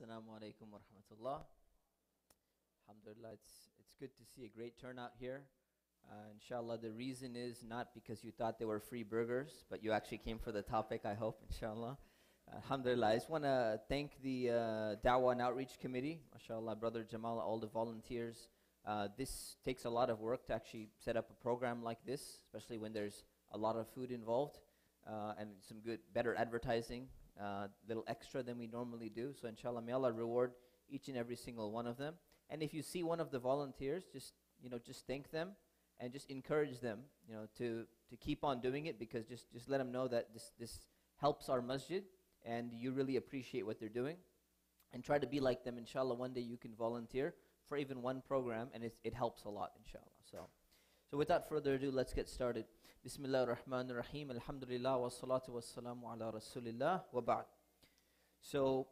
Assalamu alaikum wa rahmatullah. Alhamdulillah, it's, it's good to see a great turnout here. Uh, inshallah, the reason is not because you thought they were free burgers, but you actually came for the topic, I hope, inshallah. Alhamdulillah, I just want to thank the uh, Dawah and Outreach Committee, mashallah, Brother Jamal, all the volunteers. Uh, this takes a lot of work to actually set up a program like this, especially when there's a lot of food involved uh, and some good, better advertising, uh, little extra than we normally do. So inshallah, may Allah reward each and every single one of them. And if you see one of the volunteers, just you know, just thank them and just encourage them, you know, to to keep on doing it because just just let them know that this this helps our masjid and you really appreciate what they're doing. And try to be like them. Inshallah, one day you can volunteer for even one program, and it helps a lot, inshallah. So. So without further ado, let's get started. Bismillah ar-Rahman ar-Rahim. Alhamdulillah wa salatu wa salamu ala rasulillah wa ba'd. So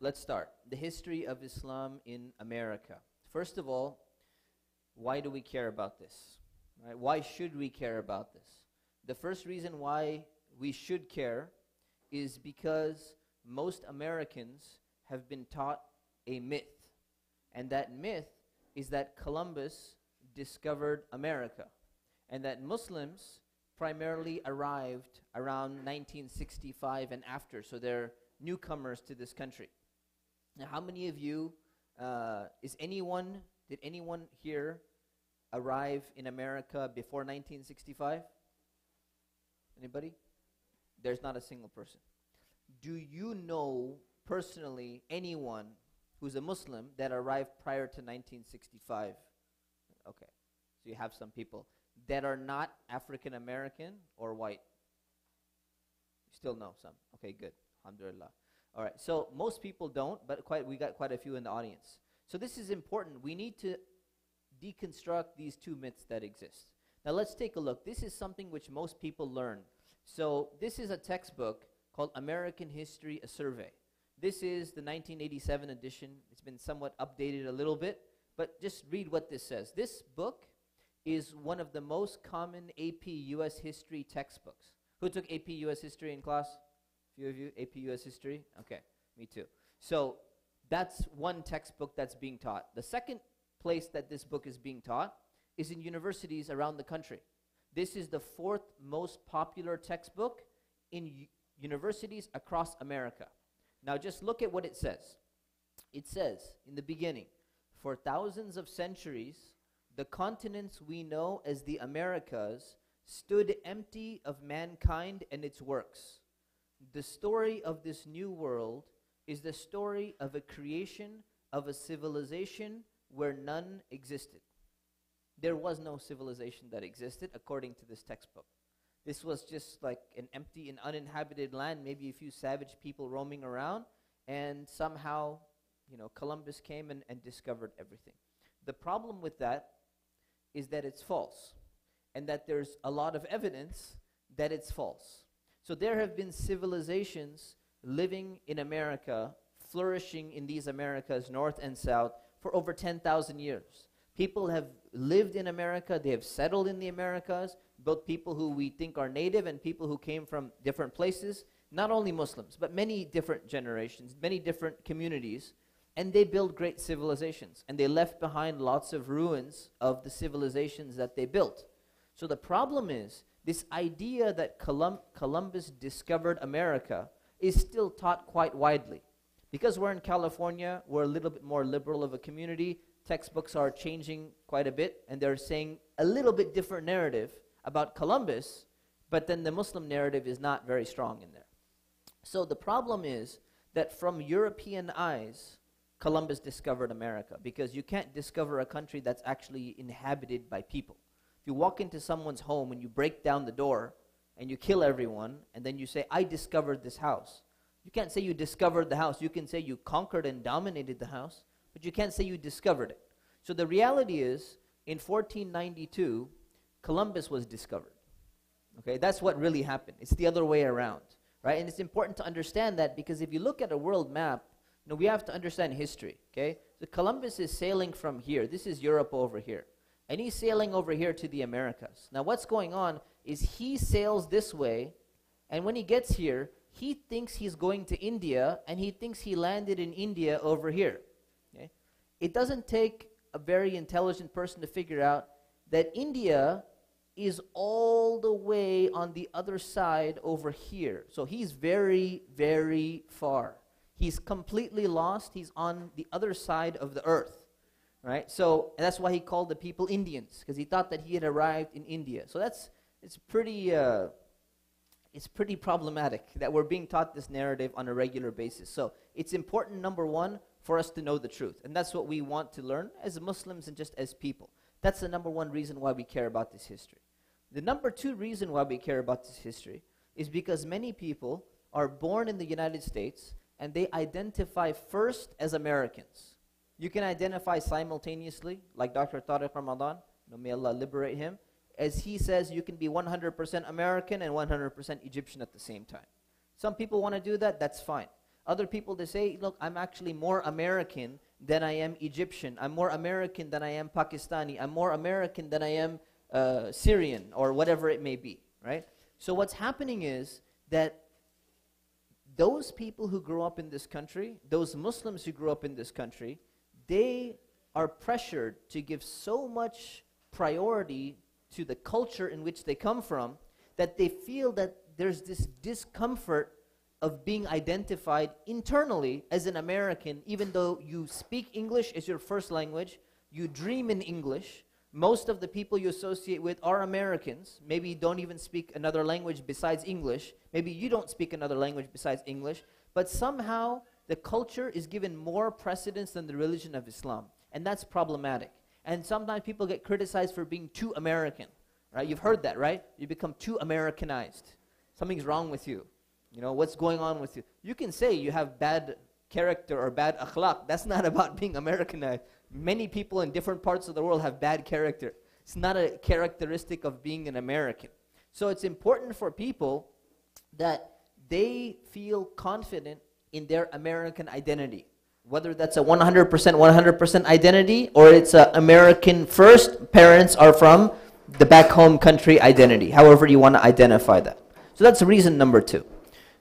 let's start. The history of Islam in America. First of all, why do we care about this? Right? Why should we care about this? The first reason why we should care is because most Americans have been taught a myth. And that myth is that Columbus discovered America and that Muslims primarily arrived around 1965 and after, so they're newcomers to this country. Now, how many of you, uh, is anyone, did anyone here arrive in America before 1965? Anybody? There's not a single person. Do you know personally anyone who's a Muslim that arrived prior to 1965? Okay. So you have some people that are not African American or white. You still know some. Okay, good. Alhamdulillah. All right. So most people don't, but quite we got quite a few in the audience. So this is important. We need to deconstruct these two myths that exist. Now let's take a look. This is something which most people learn. So this is a textbook called American History: A Survey. This is the 1987 edition. It's been somewhat updated a little bit, but just read what this says. This book is one of the most common AP US history textbooks. Who took AP US history in class? A few of you? AP US history? Okay, me too. So that's one textbook that's being taught. The second place that this book is being taught is in universities around the country. This is the fourth most popular textbook in universities across America. Now just look at what it says. It says in the beginning, for thousands of centuries, the continents we know as the Americas stood empty of mankind and its works. The story of this new world is the story of a creation of a civilization where none existed. There was no civilization that existed according to this textbook. This was just like an empty and uninhabited land, maybe a few savage people roaming around, and somehow you know, Columbus came and, and discovered everything. The problem with that is that it's false, and that there's a lot of evidence that it's false. So there have been civilizations living in America, flourishing in these Americas, north and south, for over 10,000 years. People have lived in America, they have settled in the Americas, both people who we think are native and people who came from different places, not only Muslims, but many different generations, many different communities and they built great civilizations. And they left behind lots of ruins of the civilizations that they built. So the problem is, this idea that Colum Columbus discovered America is still taught quite widely. Because we're in California, we're a little bit more liberal of a community. Textbooks are changing quite a bit, and they're saying a little bit different narrative about Columbus, but then the Muslim narrative is not very strong in there. So the problem is that from European eyes, Columbus discovered America because you can't discover a country that's actually inhabited by people. If you walk into someone's home and you break down the door and you kill everyone and then you say, I discovered this house. You can't say you discovered the house. You can say you conquered and dominated the house, but you can't say you discovered it. So the reality is, in 1492, Columbus was discovered. Okay, that's what really happened. It's the other way around, right? And it's important to understand that because if you look at a world map, now we have to understand history, okay? So Columbus is sailing from here. This is Europe over here. And he's sailing over here to the Americas. Now what's going on is he sails this way, and when he gets here, he thinks he's going to India and he thinks he landed in India over here. Okay? It doesn't take a very intelligent person to figure out that India is all the way on the other side over here. So he's very, very far. He's completely lost. He's on the other side of the earth. Right? So that's why he called the people Indians, because he thought that he had arrived in India. So that's it's pretty uh, it's pretty problematic that we're being taught this narrative on a regular basis. So it's important, number one, for us to know the truth. And that's what we want to learn as Muslims and just as people. That's the number one reason why we care about this history. The number two reason why we care about this history is because many people are born in the United States and they identify first as Americans. You can identify simultaneously, like Dr. Tariq Ramadan, may Allah liberate him as he says, you can be 100% American and 100% Egyptian at the same time. Some people want to do that, that's fine. Other people, they say, look, I'm actually more American than I am Egyptian. I'm more American than I am Pakistani. I'm more American than I am uh, Syrian or whatever it may be, right? So what's happening is that those people who grow up in this country, those Muslims who grew up in this country, they are pressured to give so much priority to the culture in which they come from that they feel that there's this discomfort of being identified internally as an American, even though you speak English as your first language, you dream in English. Most of the people you associate with are Americans. Maybe you don't even speak another language besides English. Maybe you don't speak another language besides English. But somehow the culture is given more precedence than the religion of Islam. And that's problematic. And sometimes people get criticized for being too American, right? You've heard that, right? You become too Americanized. Something's wrong with you. You know, what's going on with you? You can say you have bad character or bad akhlaq. That's not about being Americanized. Many people in different parts of the world have bad character. It's not a characteristic of being an American. So it's important for people that they feel confident in their American identity whether that's a 100% 100% identity or it's a American first parents are from the back home country identity however you want to identify that so that's reason number 2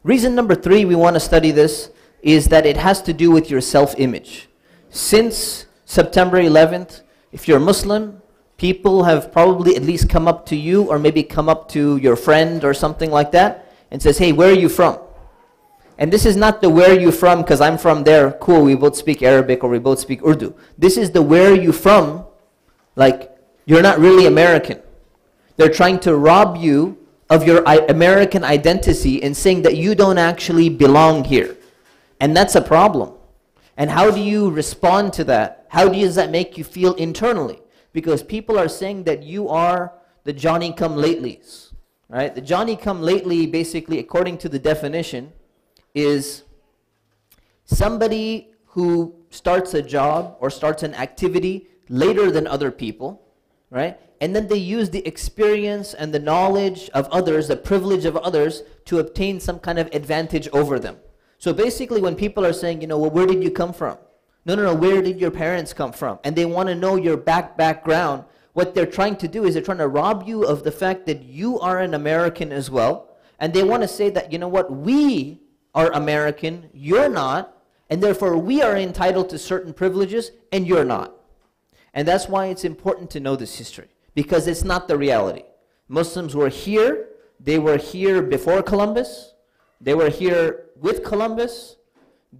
reason number 3 we want to study this is that it has to do with your self-image since September 11th if you're Muslim people have probably at least come up to you or maybe come up to your friend or something like that and says hey where are you from and this is not the where are you from because I'm from there. Cool, we both speak Arabic or we both speak Urdu. This is the where are you from, like you're not really American. They're trying to rob you of your American identity and saying that you don't actually belong here. And that's a problem. And how do you respond to that? How does that make you feel internally? Because people are saying that you are the Johnny come latelys. Right? The Johnny come lately basically according to the definition is somebody who starts a job or starts an activity later than other people, right? And then they use the experience and the knowledge of others, the privilege of others, to obtain some kind of advantage over them. So basically, when people are saying, you know, well, where did you come from? No, no, no, where did your parents come from? And they want to know your back background. What they're trying to do is they're trying to rob you of the fact that you are an American as well. And they want to say that, you know what, we are American, you're not, and therefore we are entitled to certain privileges and you're not. And that's why it's important to know this history, because it's not the reality. Muslims were here, they were here before Columbus, they were here with Columbus,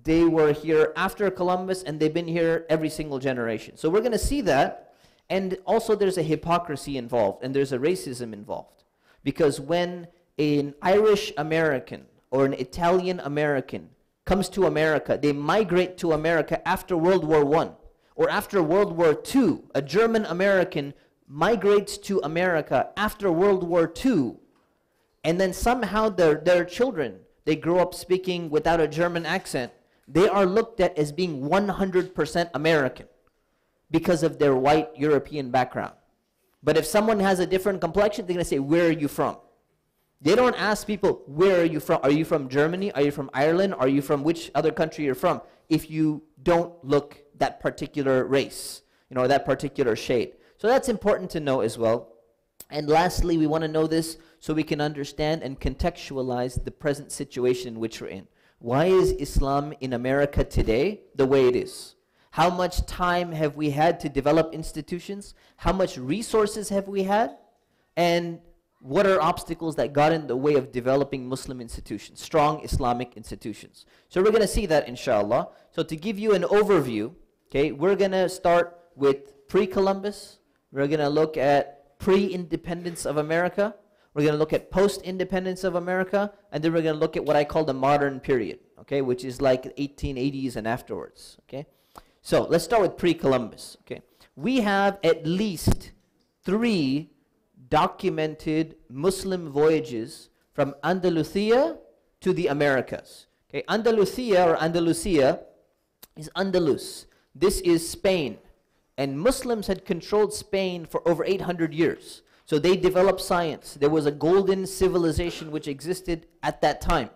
they were here after Columbus, and they've been here every single generation. So we're going to see that. And also, there's a hypocrisy involved, and there's a racism involved. Because when an Irish American or an Italian American comes to America, they migrate to America after World War I or after World War II. A German American migrates to America after World War II, and then somehow their, their children, they grow up speaking without a German accent, they are looked at as being 100% American because of their white European background. But if someone has a different complexion, they're going to say, Where are you from? They don't ask people, where are you from? Are you from Germany? Are you from Ireland? Are you from which other country you're from? If you don't look that particular race, you know, that particular shade. So that's important to know as well. And lastly, we want to know this so we can understand and contextualize the present situation in which we're in. Why is Islam in America today the way it is? How much time have we had to develop institutions? How much resources have we had? And what are obstacles that got in the way of developing Muslim institutions, strong Islamic institutions? So we're going to see that inshallah. So to give you an overview, okay, we're going to start with pre-Columbus. We're going to look at pre-independence of America. We're going to look at post-independence of America, and then we're going to look at what I call the modern period, okay, which is like 1880s and afterwards, okay? So let's start with pre-Columbus, okay? We have at least three documented Muslim voyages from Andalusia to the Americas. Okay, Andalusia or Andalusia is Andalus. This is Spain. And Muslims had controlled Spain for over 800 years. So they developed science. There was a golden civilization which existed at that time.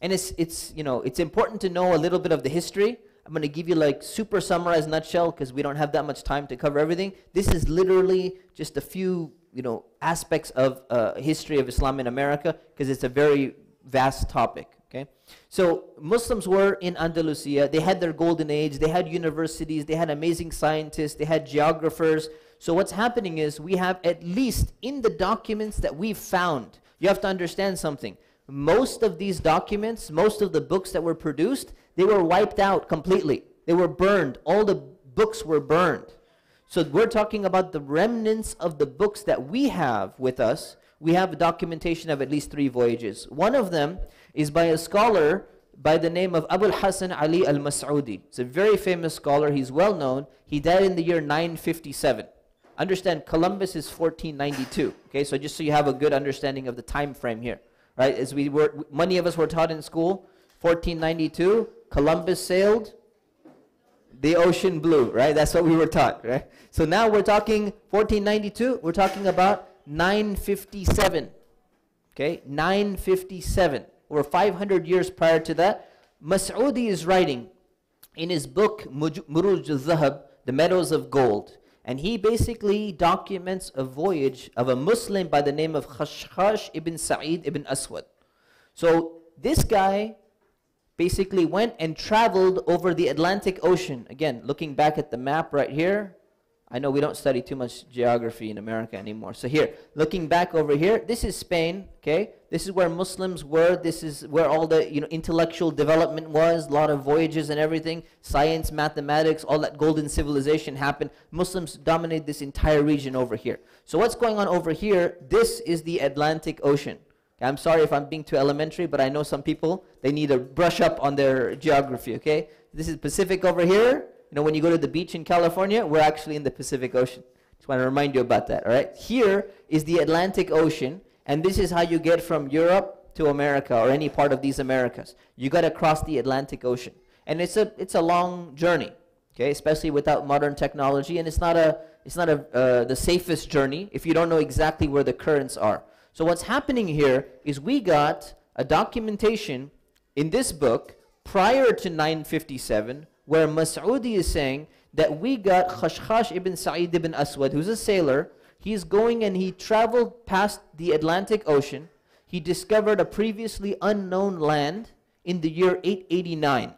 And it's, it's, you know, it's important to know a little bit of the history. I'm going to give you like super summarized nutshell because we don't have that much time to cover everything. This is literally just a few you know, aspects of uh, history of Islam in America because it's a very vast topic. Okay, so Muslims were in Andalusia. They had their golden age. They had universities. They had amazing scientists. They had geographers. So what's happening is we have at least in the documents that we've found. You have to understand something. Most of these documents, most of the books that were produced, they were wiped out completely. They were burned. All the books were burned. So we're talking about the remnants of the books that we have with us. We have a documentation of at least three voyages. One of them is by a scholar by the name of Abu Hassan Ali al-Mas'udi. He's a very famous scholar. He's well known. He died in the year 957. Understand, Columbus is 1492. Okay, so just so you have a good understanding of the time frame here. Right, as we were, many of us were taught in school, 1492, Columbus sailed, the ocean blue, right? That's what we were taught, right? So now we're talking 1492, we're talking about 957. Okay, 957. Or 500 years prior to that. Mas'udi is writing in his book Muruj al-Zahab, The Meadows of Gold. And he basically documents a voyage of a Muslim by the name of Khashkhash ibn Sa'id ibn Aswad. So this guy basically went and traveled over the Atlantic Ocean. Again, looking back at the map right here, I know we don't study too much geography in America anymore. So here, looking back over here, this is Spain, okay? This is where Muslims were. This is where all the, you know, intellectual development was, a lot of voyages and everything, science, mathematics, all that golden civilization happened. Muslims dominate this entire region over here. So what's going on over here? This is the Atlantic Ocean. I'm sorry if I'm being too elementary, but I know some people, they need a brush up on their geography, okay? This is Pacific over here. You know, when you go to the beach in California, we're actually in the Pacific Ocean. Just want to remind you about that, all right? Here is the Atlantic Ocean, and this is how you get from Europe to America or any part of these Americas. You got to cross the Atlantic Ocean. And it's a, it's a long journey, okay? Especially without modern technology, and it's not, a, it's not a, uh, the safest journey if you don't know exactly where the currents are. So what's happening here is we got a documentation in this book prior to 957 where Mas'udi is saying that we got Khashkhash ibn Sa'id ibn Aswad, who's a sailor. He's going and he traveled past the Atlantic Ocean. He discovered a previously unknown land in the year 889.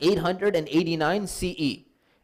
889 CE.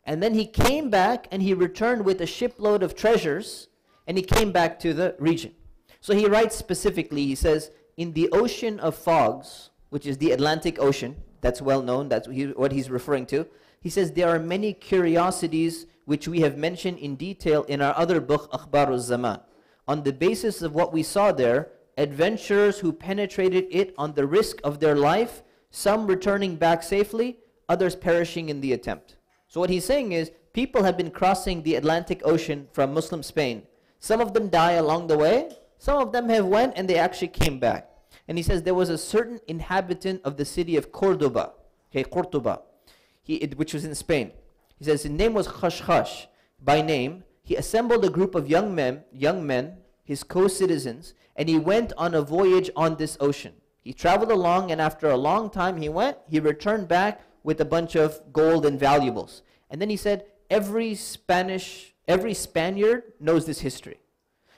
And then he came back and he returned with a shipload of treasures and he came back to the region. So he writes specifically, he says, in the ocean of fogs, which is the Atlantic Ocean, that's well known, that's what he's referring to. He says, there are many curiosities which we have mentioned in detail in our other book, Akhbar zaman On the basis of what we saw there, adventurers who penetrated it on the risk of their life, some returning back safely, others perishing in the attempt. So what he's saying is, people have been crossing the Atlantic Ocean from Muslim Spain. Some of them die along the way, some of them have went and they actually came back. And he says there was a certain inhabitant of the city of Cordoba, okay, Cordoba, he, it, which was in Spain. He says his name was Khashkhash by name. He assembled a group of young men, young men, his co-citizens, and he went on a voyage on this ocean. He traveled along, and after a long time he went, he returned back with a bunch of gold and valuables. And then he said, every Spanish, every Spaniard knows this history.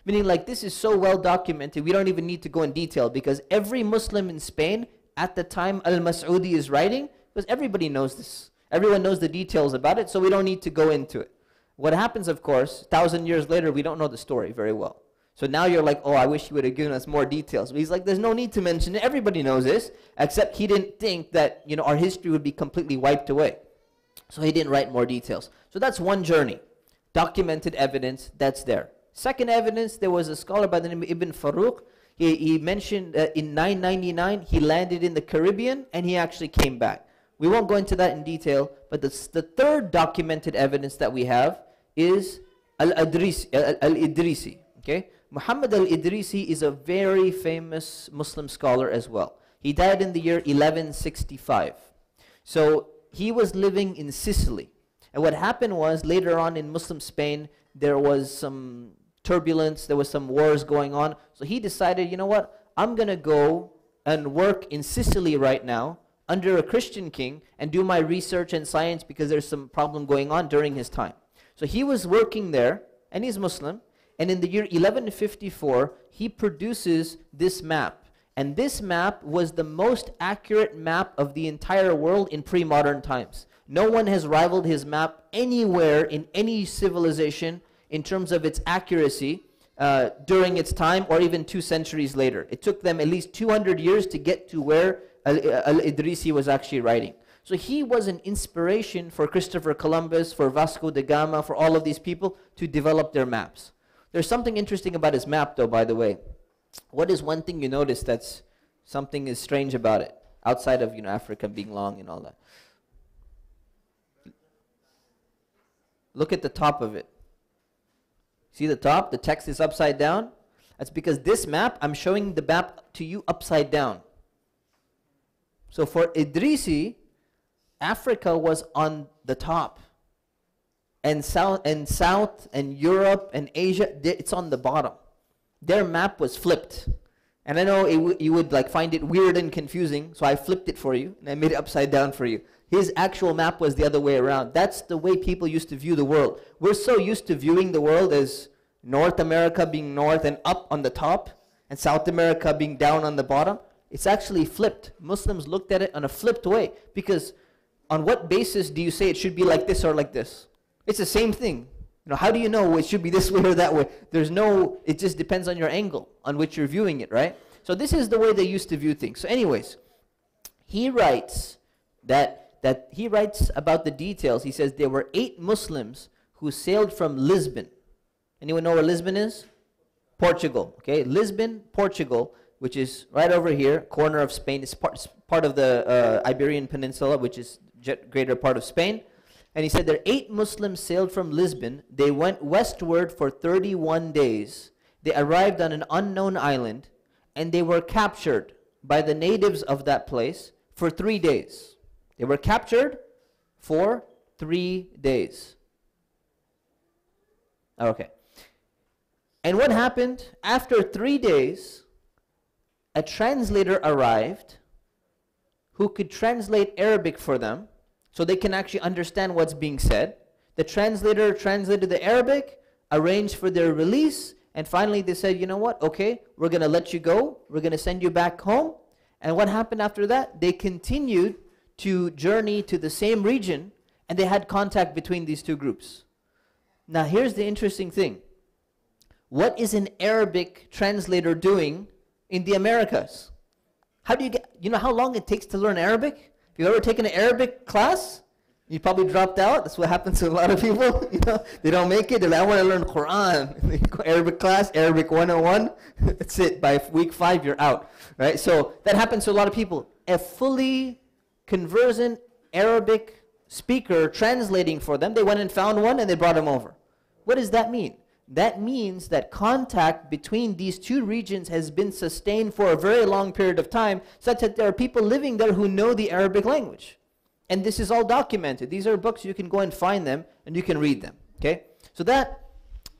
Meaning, like, this is so well documented, we don't even need to go in detail because every Muslim in Spain at the time Al Mas'udi is writing, because everybody knows this. Everyone knows the details about it, so we don't need to go into it. What happens, of course, thousand years later, we don't know the story very well. So now you're like, oh, I wish he would have given us more details. But he's like, there's no need to mention it. Everybody knows this, except he didn't think that you know our history would be completely wiped away. So he didn't write more details. So that's one journey. Documented evidence, that's there. Second evidence, there was a scholar by the name of Ibn Farouk. He, he mentioned uh, in 999 he landed in the Caribbean and he actually came back. We won't go into that in detail, but the, the third documented evidence that we have is Al-Idrisi. Okay? Muhammad al-Idrisi is a very famous Muslim scholar as well. He died in the year 1165. So he was living in Sicily. And what happened was later on in Muslim Spain, there was some turbulence, there was some wars going on. So he decided, you know what? I'm going to go and work in Sicily right now under a Christian king and do my research and science because there's some problem going on during his time. So he was working there and he's Muslim and in the year 1154, he produces this map. And this map was the most accurate map of the entire world in pre modern times. No one has rivaled his map anywhere in any civilization in terms of its accuracy uh, during its time or even two centuries later. It took them at least 200 years to get to where Al Idrisi was actually writing. So he was an inspiration for Christopher Columbus, for Vasco da Gama, for all of these people to develop their maps. There's something interesting about his map, though, by the way. What is one thing you notice that's something is strange about it, outside of you know Africa being long and all that? Look at the top of it. See the top? The text is upside down. That's because this map, I'm showing the map to you upside down. So for Idrisi, Africa was on the top and South and South and Europe and Asia, it's on the bottom. Their map was flipped. And I know you would like find it weird and confusing, so I flipped it for you and I made it upside down for you. His actual map was the other way around. That's the way people used to view the world. We're so used to viewing the world as North America being north and up on the top, and South America being down on the bottom. It's actually flipped. Muslims looked at it on a flipped way because on what basis do you say it should be like this or like this? It's the same thing. You know, how do you know it should be this way or that way? There's no, it just depends on your angle on which you're viewing it, right? So this is the way they used to view things. So anyways, he writes that that he writes about the details. He says there were eight Muslims who sailed from Lisbon. Anyone know where Lisbon is? Portugal. Okay, Lisbon, Portugal, which is right over here, corner of Spain. It's part, part of the uh, Iberian Peninsula, which is greater part of Spain. And he said there eight Muslims sailed from Lisbon. They went westward for 31 days. They arrived on an unknown island and they were captured by the natives of that place for three days. They were captured for three days. Okay. And what happened? After three days, a translator arrived who could translate Arabic for them so they can actually understand what's being said. The translator translated the Arabic, arranged for their release, and finally they said, you know what, okay, we're going to let you go. We're going to send you back home. And what happened after that? They continued to journey to the same region, and they had contact between these two groups. Now here's the interesting thing. What is an Arabic translator doing in the Americas? How do you get, you know how long it takes to learn Arabic? If you've ever taken an Arabic class, you probably dropped out. That's what happens to a lot of people. you know, they don't make it. They're like, I want to learn Quran. Arabic class, Arabic 101. That's it. By week five, you're out. Right? So that happens to a lot of people. A fully conversant Arabic speaker translating for them, they went and found one and they brought him over. What does that mean? That means that contact between these two regions has been sustained for a very long period of time, such that there are people living there who know the Arabic language. And this is all documented. These are books, you can go and find them, and you can read them. Okay? So that,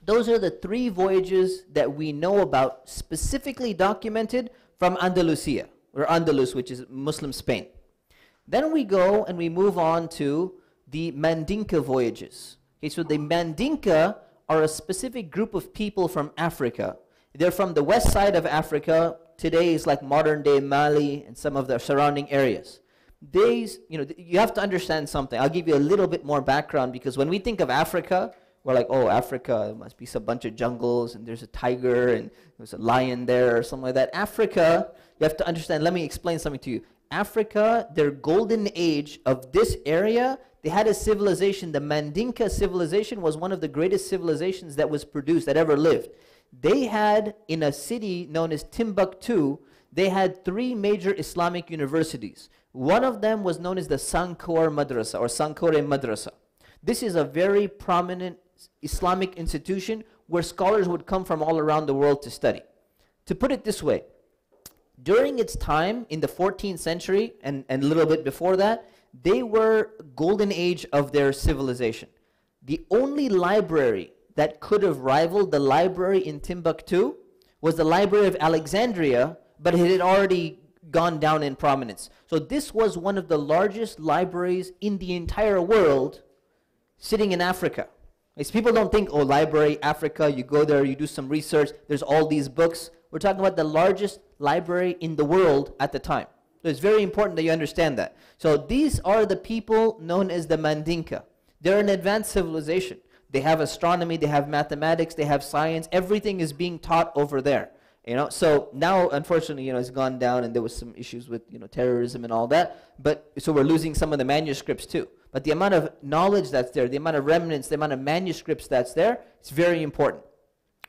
those are the three voyages that we know about, specifically documented from Andalusia, or Andalus, which is Muslim Spain. Then we go and we move on to the Mandinka voyages. Okay, so the Mandinka are a specific group of people from Africa They're from the west side of Africa. Today is like modern day Mali and some of the surrounding areas. These, you know, you have to understand something. I'll give you a little bit more background because when we think of Africa, we're like, oh, Africa must be a bunch of jungles and there's a tiger and there's a lion there or something like that. Africa, you have to understand. Let me explain something to you. Africa, their golden age of this area, they had a civilization. The Mandinka civilization was one of the greatest civilizations that was produced, that ever lived. They had, in a city known as Timbuktu, they had three major Islamic universities. One of them was known as the Sankore Madrasa or Sankore Madrasa. This is a very prominent Islamic institution where scholars would come from all around the world to study. To put it this way, during its time in the 14th century and, and a little bit before that, they were golden age of their civilization. The only library that could have rivaled the library in Timbuktu was the Library of Alexandria, but it had already gone down in prominence. So this was one of the largest libraries in the entire world sitting in Africa. As people don't think, oh, library, Africa, you go there, you do some research, there's all these books. We're talking about the largest library in the world at the time. So it's very important that you understand that. So these are the people known as the Mandinka. They're an advanced civilization. They have astronomy, they have mathematics, they have science. Everything is being taught over there. You know, so now unfortunately, you know, it's gone down, and there was some issues with you know terrorism and all that. But so we're losing some of the manuscripts too. But the amount of knowledge that's there, the amount of remnants, the amount of manuscripts that's there, it's very important.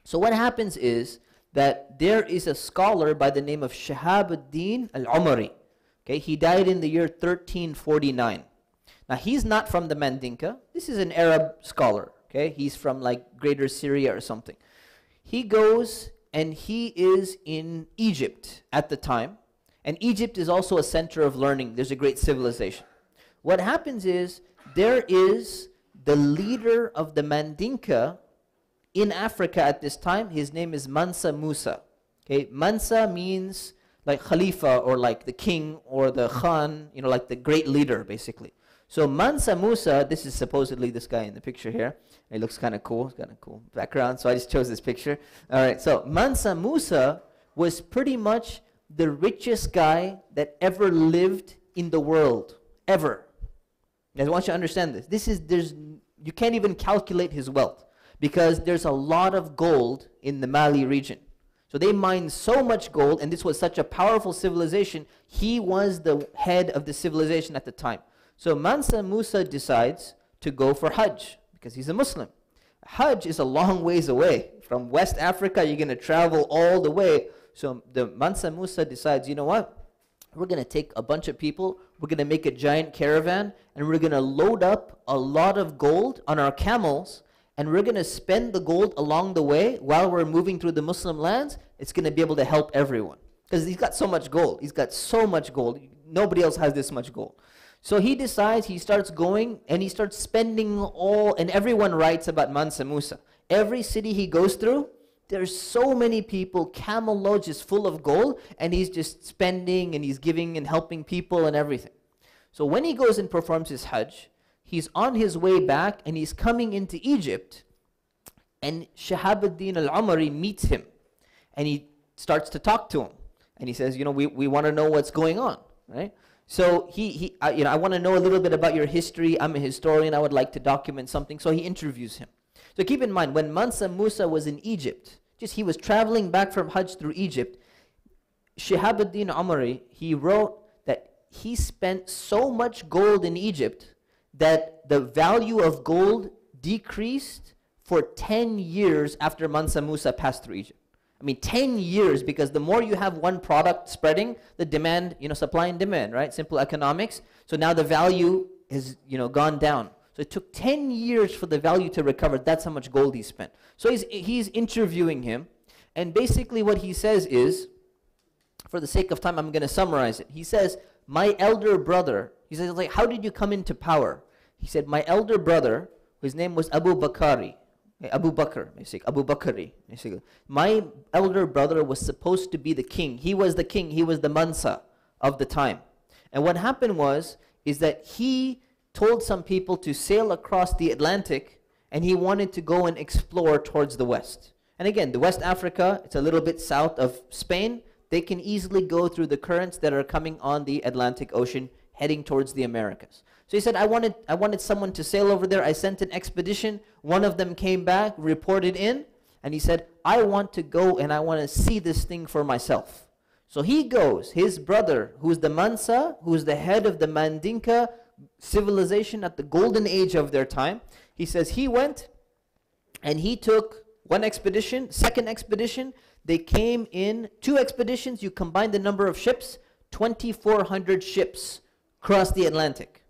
So what happens is that there is a scholar by the name of Shahabuddin al-Umari. Okay, he died in the year 1349. Now he's not from the Mandinka. This is an Arab scholar. Okay, he's from like Greater Syria or something. He goes and he is in Egypt at the time. And Egypt is also a center of learning. There's a great civilization. What happens is there is the leader of the Mandinka in Africa at this time. His name is Mansa Musa. Okay, Mansa means like Khalifa or like the king or the Khan, you know, like the great leader basically. So Mansa Musa, this is supposedly this guy in the picture here. It looks kind of cool. It's kind of cool background, so I just chose this picture. All right, so Mansa Musa was pretty much the richest guy that ever lived in the world, ever. I want you to understand this. This is there's you can't even calculate his wealth because there's a lot of gold in the Mali region. So they mined so much gold, and this was such a powerful civilization. He was the head of the civilization at the time. So Mansa Musa decides to go for Hajj because he's a Muslim. Hajj is a long ways away. From West Africa, you're going to travel all the way. So the Mansa Musa decides, you know what? We're going to take a bunch of people, we're going to make a giant caravan, and we're going to load up a lot of gold on our camels, and we're going to spend the gold along the way while we're moving through the Muslim lands. It's going to be able to help everyone. Because he's got so much gold. He's got so much gold. Nobody else has this much gold. So he decides, he starts going and he starts spending all, and everyone writes about Mansa Musa. Every city he goes through, there's so many people, camel loads just full of gold, and he's just spending and he's giving and helping people and everything. So when he goes and performs his Hajj, he's on his way back and he's coming into Egypt, and Shahabuddin al Umari meets him and he starts to talk to him. And he says, You know, we, we want to know what's going on, right? So he, he you know, I want to know a little bit about your history. I'm a historian. I would like to document something. So he interviews him. So keep in mind, when Mansa Musa was in Egypt, just he was traveling back from Hajj through Egypt, Shihabuddin Umari, he wrote that he spent so much gold in Egypt that the value of gold decreased for 10 years after Mansa Musa passed through Egypt. I mean, 10 years because the more you have one product spreading, the demand, you know, supply and demand, right? Simple economics. So now the value has, you know, gone down. So it took 10 years for the value to recover. That's how much gold he spent. So he's, he's interviewing him. And basically what he says is, for the sake of time, I'm going to summarize it. He says, my elder brother, he says, like, how did you come into power? He said, my elder brother, his name was Abu Bakari, eh, Abu Bakr, Abu Bakri. My elder brother was supposed to be the king. He was the king. He was the Mansa of the time. And what happened was, is that he told some people to sail across the Atlantic and he wanted to go and explore towards the west. And again, the West Africa, it's a little bit south of Spain. They can easily go through the currents that are coming on the Atlantic Ocean heading towards the Americas. So he said, I wanted, I wanted someone to sail over there. I sent an expedition. One of them came back, reported in, and he said, I want to go and I want to see this thing for myself. So he goes, his brother, who's the Mansa, who's the head of the Mandinka civilization at the golden age of their time, he says he went and he took one expedition, second expedition, they came in two expeditions, you combine the number of ships, 2,400 ships cross the Atlantic.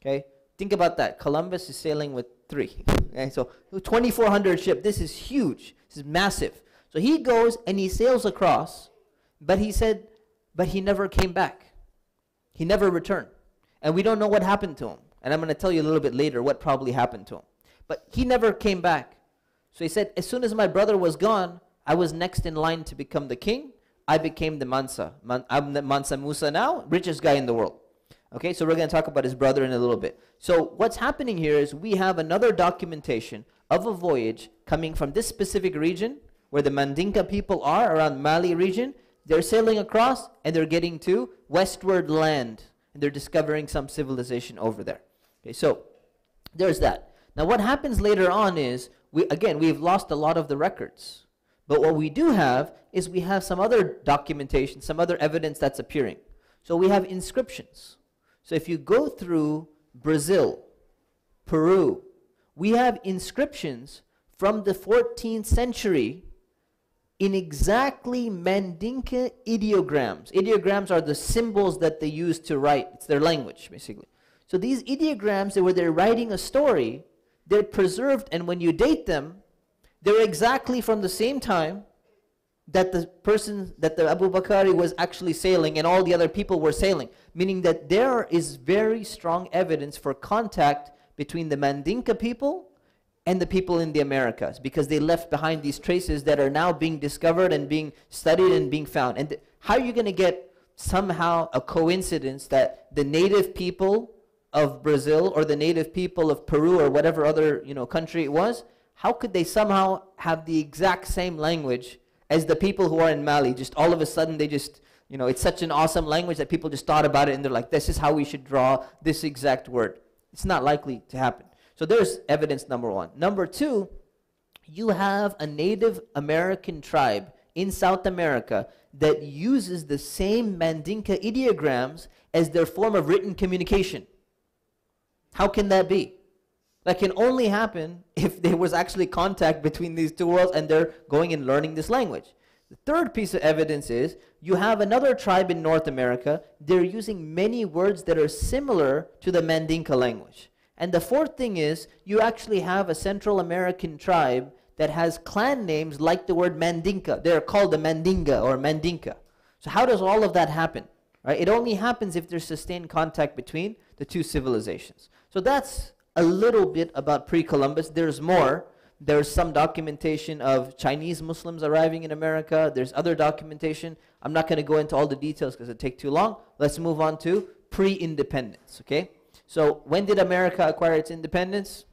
Okay? Think about that. Columbus is sailing with three. Okay? So 2,400 ship. This is huge. This is massive. So he goes and he sails across, but he said, but he never came back. He never returned. And we don't know what happened to him. And I'm going to tell you a little bit later what probably happened to him. But he never came back. So he said, as soon as my brother was gone, I was next in line to become the king. I became the Mansa. Man, I'm the Mansa Musa now, richest guy in the world. Okay, so we're going to talk about his brother in a little bit. So what's happening here is we have another documentation of a voyage coming from this specific region where the Mandinka people are around Mali region. They're sailing across and they're getting to westward land and they're discovering some civilization over there. Okay, so there's that. Now what happens later on is we again we've lost a lot of the records. But what we do have is we have some other documentation, some other evidence that's appearing. So we have inscriptions. So if you go through Brazil, Peru, we have inscriptions from the 14th century in exactly Mandinka ideograms. Ideograms are the symbols that they use to write. It's their language, basically. So these ideograms, they where they're writing a story, they're preserved, and when you date them, they're exactly from the same time that the person, that the Abu Bakari was actually sailing and all the other people were sailing. Meaning that there is very strong evidence for contact between the Mandinka people and the people in the Americas because they left behind these traces that are now being discovered and being studied and being found. And how are you going to get somehow a coincidence that the native people of Brazil or the native people of Peru or whatever other you know country it was, how could they somehow have the exact same language as the people who are in Mali? Just all of a sudden they just you know it's such an awesome language that people just thought about it and they're like, this is how we should draw this exact word. It's not likely to happen. So there's evidence number one. Number two, you have a Native American tribe in South America that uses the same Mandinka ideograms as their form of written communication. How can that be? That can only happen if there was actually contact between these two worlds and they're going and learning this language. The third piece of evidence is you have another tribe in North America. They're using many words that are similar to the Mandinka language. And the fourth thing is you actually have a Central American tribe that has clan names like the word Mandinka. They're called the Mandinga or Mandinka. So how does all of that happen? Right? It only happens if there's sustained contact between the two civilizations. So that's a little bit about pre-Columbus. There's more. There's some documentation of Chinese Muslims arriving in America. There's other documentation. I'm not going to go into all the details because it take too long. Let's move on to pre-independence, okay? So when did America acquire its independence?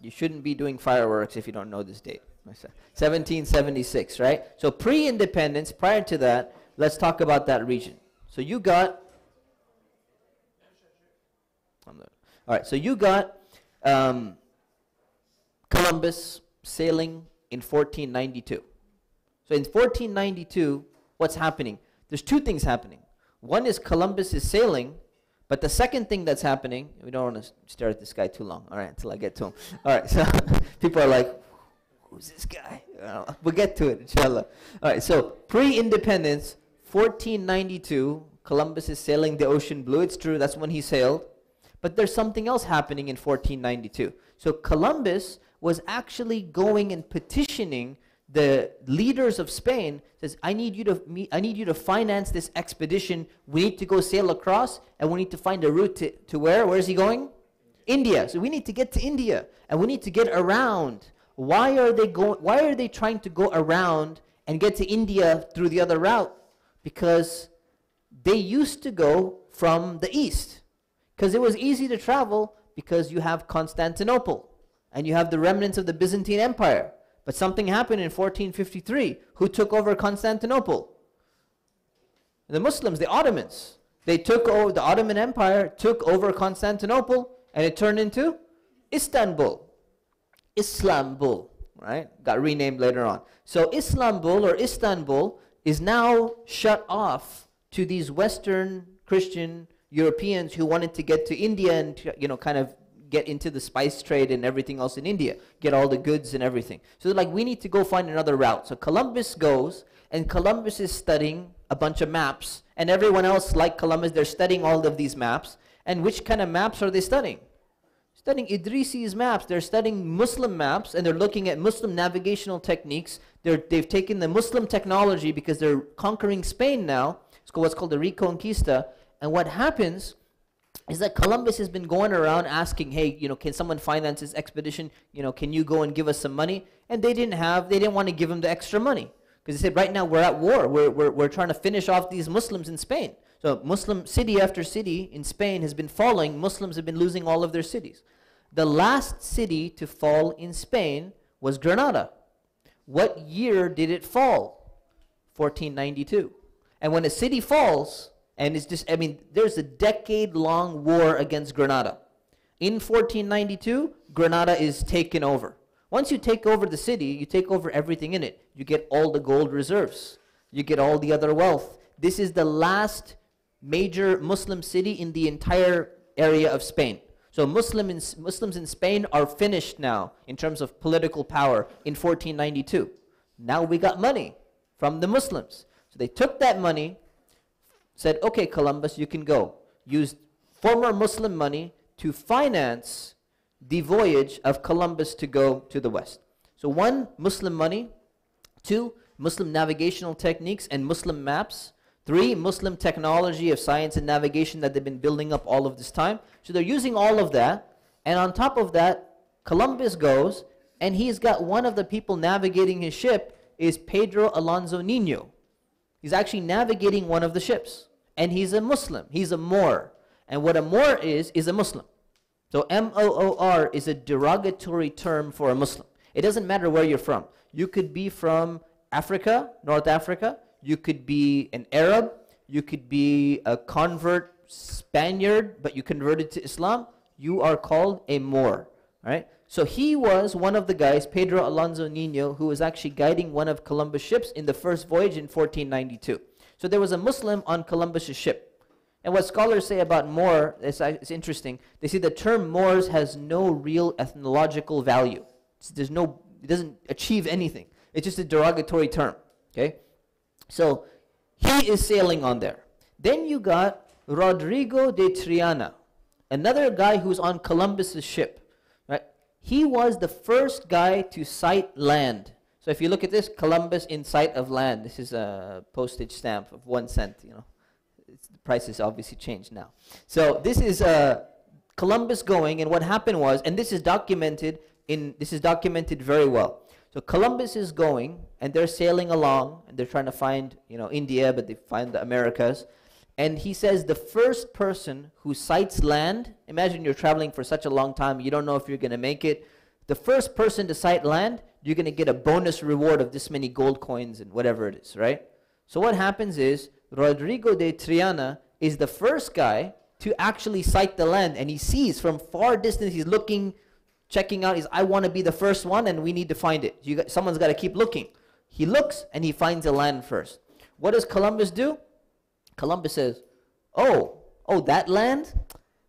You shouldn't be doing fireworks if you don't know this date. 1776, right? So pre-independence, prior to that, let's talk about that region. So you got, all right, so you got um, Columbus sailing in 1492. So in 1492, what's happening? There's two things happening. One is Columbus is sailing but the second thing that's happening, we don't want to stare at this guy too long. All right, until I get to him. All right, so people are like, who's this guy? we'll get to it, inshallah. All right, so pre-independence, 1492, Columbus is sailing the ocean blue. It's true, that's when he sailed. But there's something else happening in 1492. So Columbus was actually going and petitioning the leaders of Spain says, I need you to meet, I need you to finance this expedition. We need to go sail across and we need to find a route to, to where? Where is he going? India. So we need to get to India and we need to get around. Why are they going why are they trying to go around and get to India through the other route? Because they used to go from the east. Because it was easy to travel because you have Constantinople and you have the remnants of the Byzantine Empire. But something happened in 1453. Who took over Constantinople? The Muslims, the Ottomans. They took over, the Ottoman Empire took over Constantinople and it turned into Istanbul. Islambul, right? Got renamed later on. So Islambul or Istanbul is now shut off to these Western Christian Europeans who wanted to get to India and you know kind of get into the spice trade and everything else in India, get all the goods and everything. So like, we need to go find another route. So Columbus goes, and Columbus is studying a bunch of maps, and everyone else, like Columbus, they're studying all of these maps. And which kind of maps are they studying? Studying Idrisi's maps. They're studying Muslim maps, and they're looking at Muslim navigational techniques. They're, they've taken the Muslim technology because they're conquering Spain now. It's called what's called the Reconquista. And what happens is that Columbus has been going around asking, hey, you know, can someone finance this expedition? You know, can you go and give us some money? And they didn't have, they didn't want to give him the extra money. Because they said, right now we're at war. We're, we're, we're trying to finish off these Muslims in Spain. So Muslim city after city in Spain has been falling. Muslims have been losing all of their cities. The last city to fall in Spain was Granada. What year did it fall? 1492. And when a city falls, and it's just, I mean, there's a decade long war against Granada. In 1492, Granada is taken over. Once you take over the city, you take over everything in it. You get all the gold reserves, you get all the other wealth. This is the last major Muslim city in the entire area of Spain. So Muslim in, Muslims in Spain are finished now in terms of political power in 1492. Now we got money from the Muslims. So they took that money, said, okay, Columbus, you can go. Used former Muslim money to finance the voyage of Columbus to go to the west. So one, Muslim money. Two, Muslim navigational techniques and Muslim maps. Three, Muslim technology of science and navigation that they've been building up all of this time. So they're using all of that. And on top of that, Columbus goes and he's got one of the people navigating his ship is Pedro Alonso Nino. He's actually navigating one of the ships. And he's a Muslim. He's a Moor. And what a Moor is, is a Muslim. So M-O-O-R is a derogatory term for a Muslim. It doesn't matter where you're from. You could be from Africa, North Africa. You could be an Arab. You could be a convert Spaniard, but you converted to Islam. You are called a Moor. Right? So he was one of the guys, Pedro Alonso Nino, who was actually guiding one of Columbus' ships in the first voyage in 1492. So there was a Muslim on Columbus' ship. And what scholars say about Moor is, uh, is interesting. They say the term Moors has no real ethnological value. There's no, it doesn't achieve anything. It's just a derogatory term. Okay? So he is sailing on there. Then you got Rodrigo de Triana, another guy who's on Columbus's ship. He was the first guy to sight land. So if you look at this, Columbus in sight of land. This is a postage stamp of one cent. You know, it's, the price has obviously changed now. So this is uh, Columbus going, and what happened was, and this is documented in this is documented very well. So Columbus is going, and they're sailing along, and they're trying to find you know India, but they find the Americas. And he says the first person who sights land, imagine you're traveling for such a long time, you don't know if you're going to make it. The first person to sight land you're going to get a bonus reward of this many gold coins and whatever it is, right? So what happens is Rodrigo de Triana is the first guy to actually sight the land and he sees from far distance he's looking checking out He's, I want to be the first one and we need to find it. You got, someone's got to keep looking. He looks and he finds the land first. What does Columbus do? Columbus says, "Oh, oh that land?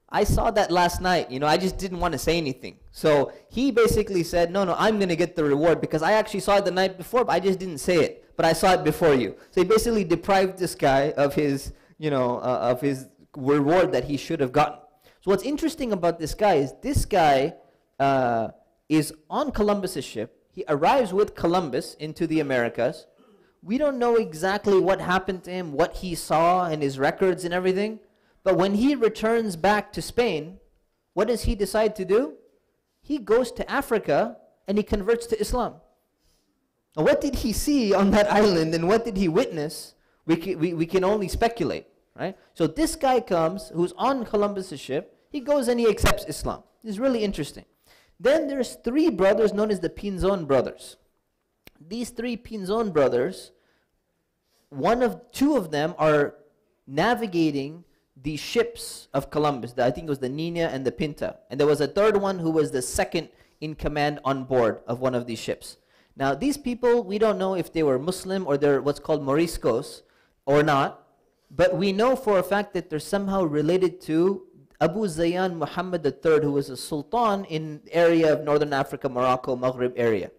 I saw that last night. You know, I just didn't want to say anything. So he basically said, no, no, I'm going to get the reward because I actually saw it the night before, but I just didn't say it. But I saw it before you. So he basically deprived this guy of his, you know, uh, of his reward that he should have gotten. So what's interesting about this guy is this guy uh, is on Columbus's ship. He arrives with Columbus into the Americas. We don't know exactly what happened to him, what he saw, and his records and everything. But when he returns back to Spain, what does he decide to do? He goes to Africa and he converts to Islam. Now, what did he see on that island and what did he witness? We can, we, we can only speculate, right? So this guy comes, who's on Columbus's ship, he goes and he accepts Islam. It's really interesting. Then there's three brothers known as the Pinzon brothers. These three Pinzon brothers, one of two of them are navigating the ships of Columbus. I think it was the Nina and the Pinta. And there was a third one who was the second in command on board of one of these ships. Now, these people, we don't know if they were Muslim or they're what's called Moriscos or not, but we know for a fact that they're somehow related to Abu Zayan Muhammad III, who was a sultan in area of northern Africa, Morocco, Maghreb area.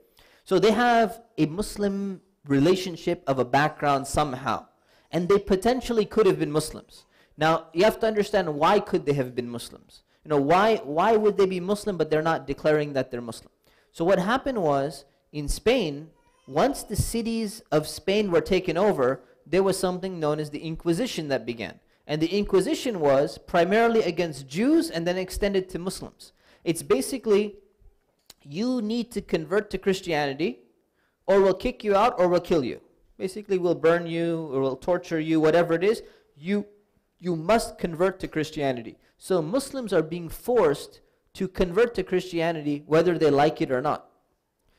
So they have a Muslim relationship of a background somehow. And they potentially could have been Muslims. Now, you have to understand why could they have been Muslims? You know, why, why would they be Muslim but they're not declaring that they're Muslim? So what happened was, in Spain, once the cities of Spain were taken over, there was something known as the Inquisition that began. And the Inquisition was primarily against Jews and then extended to Muslims. It's basically, you need to convert to Christianity or we'll kick you out or we'll kill you. Basically, we'll burn you or we'll torture you, whatever it is. You you must convert to Christianity. So Muslims are being forced to convert to Christianity whether they like it or not.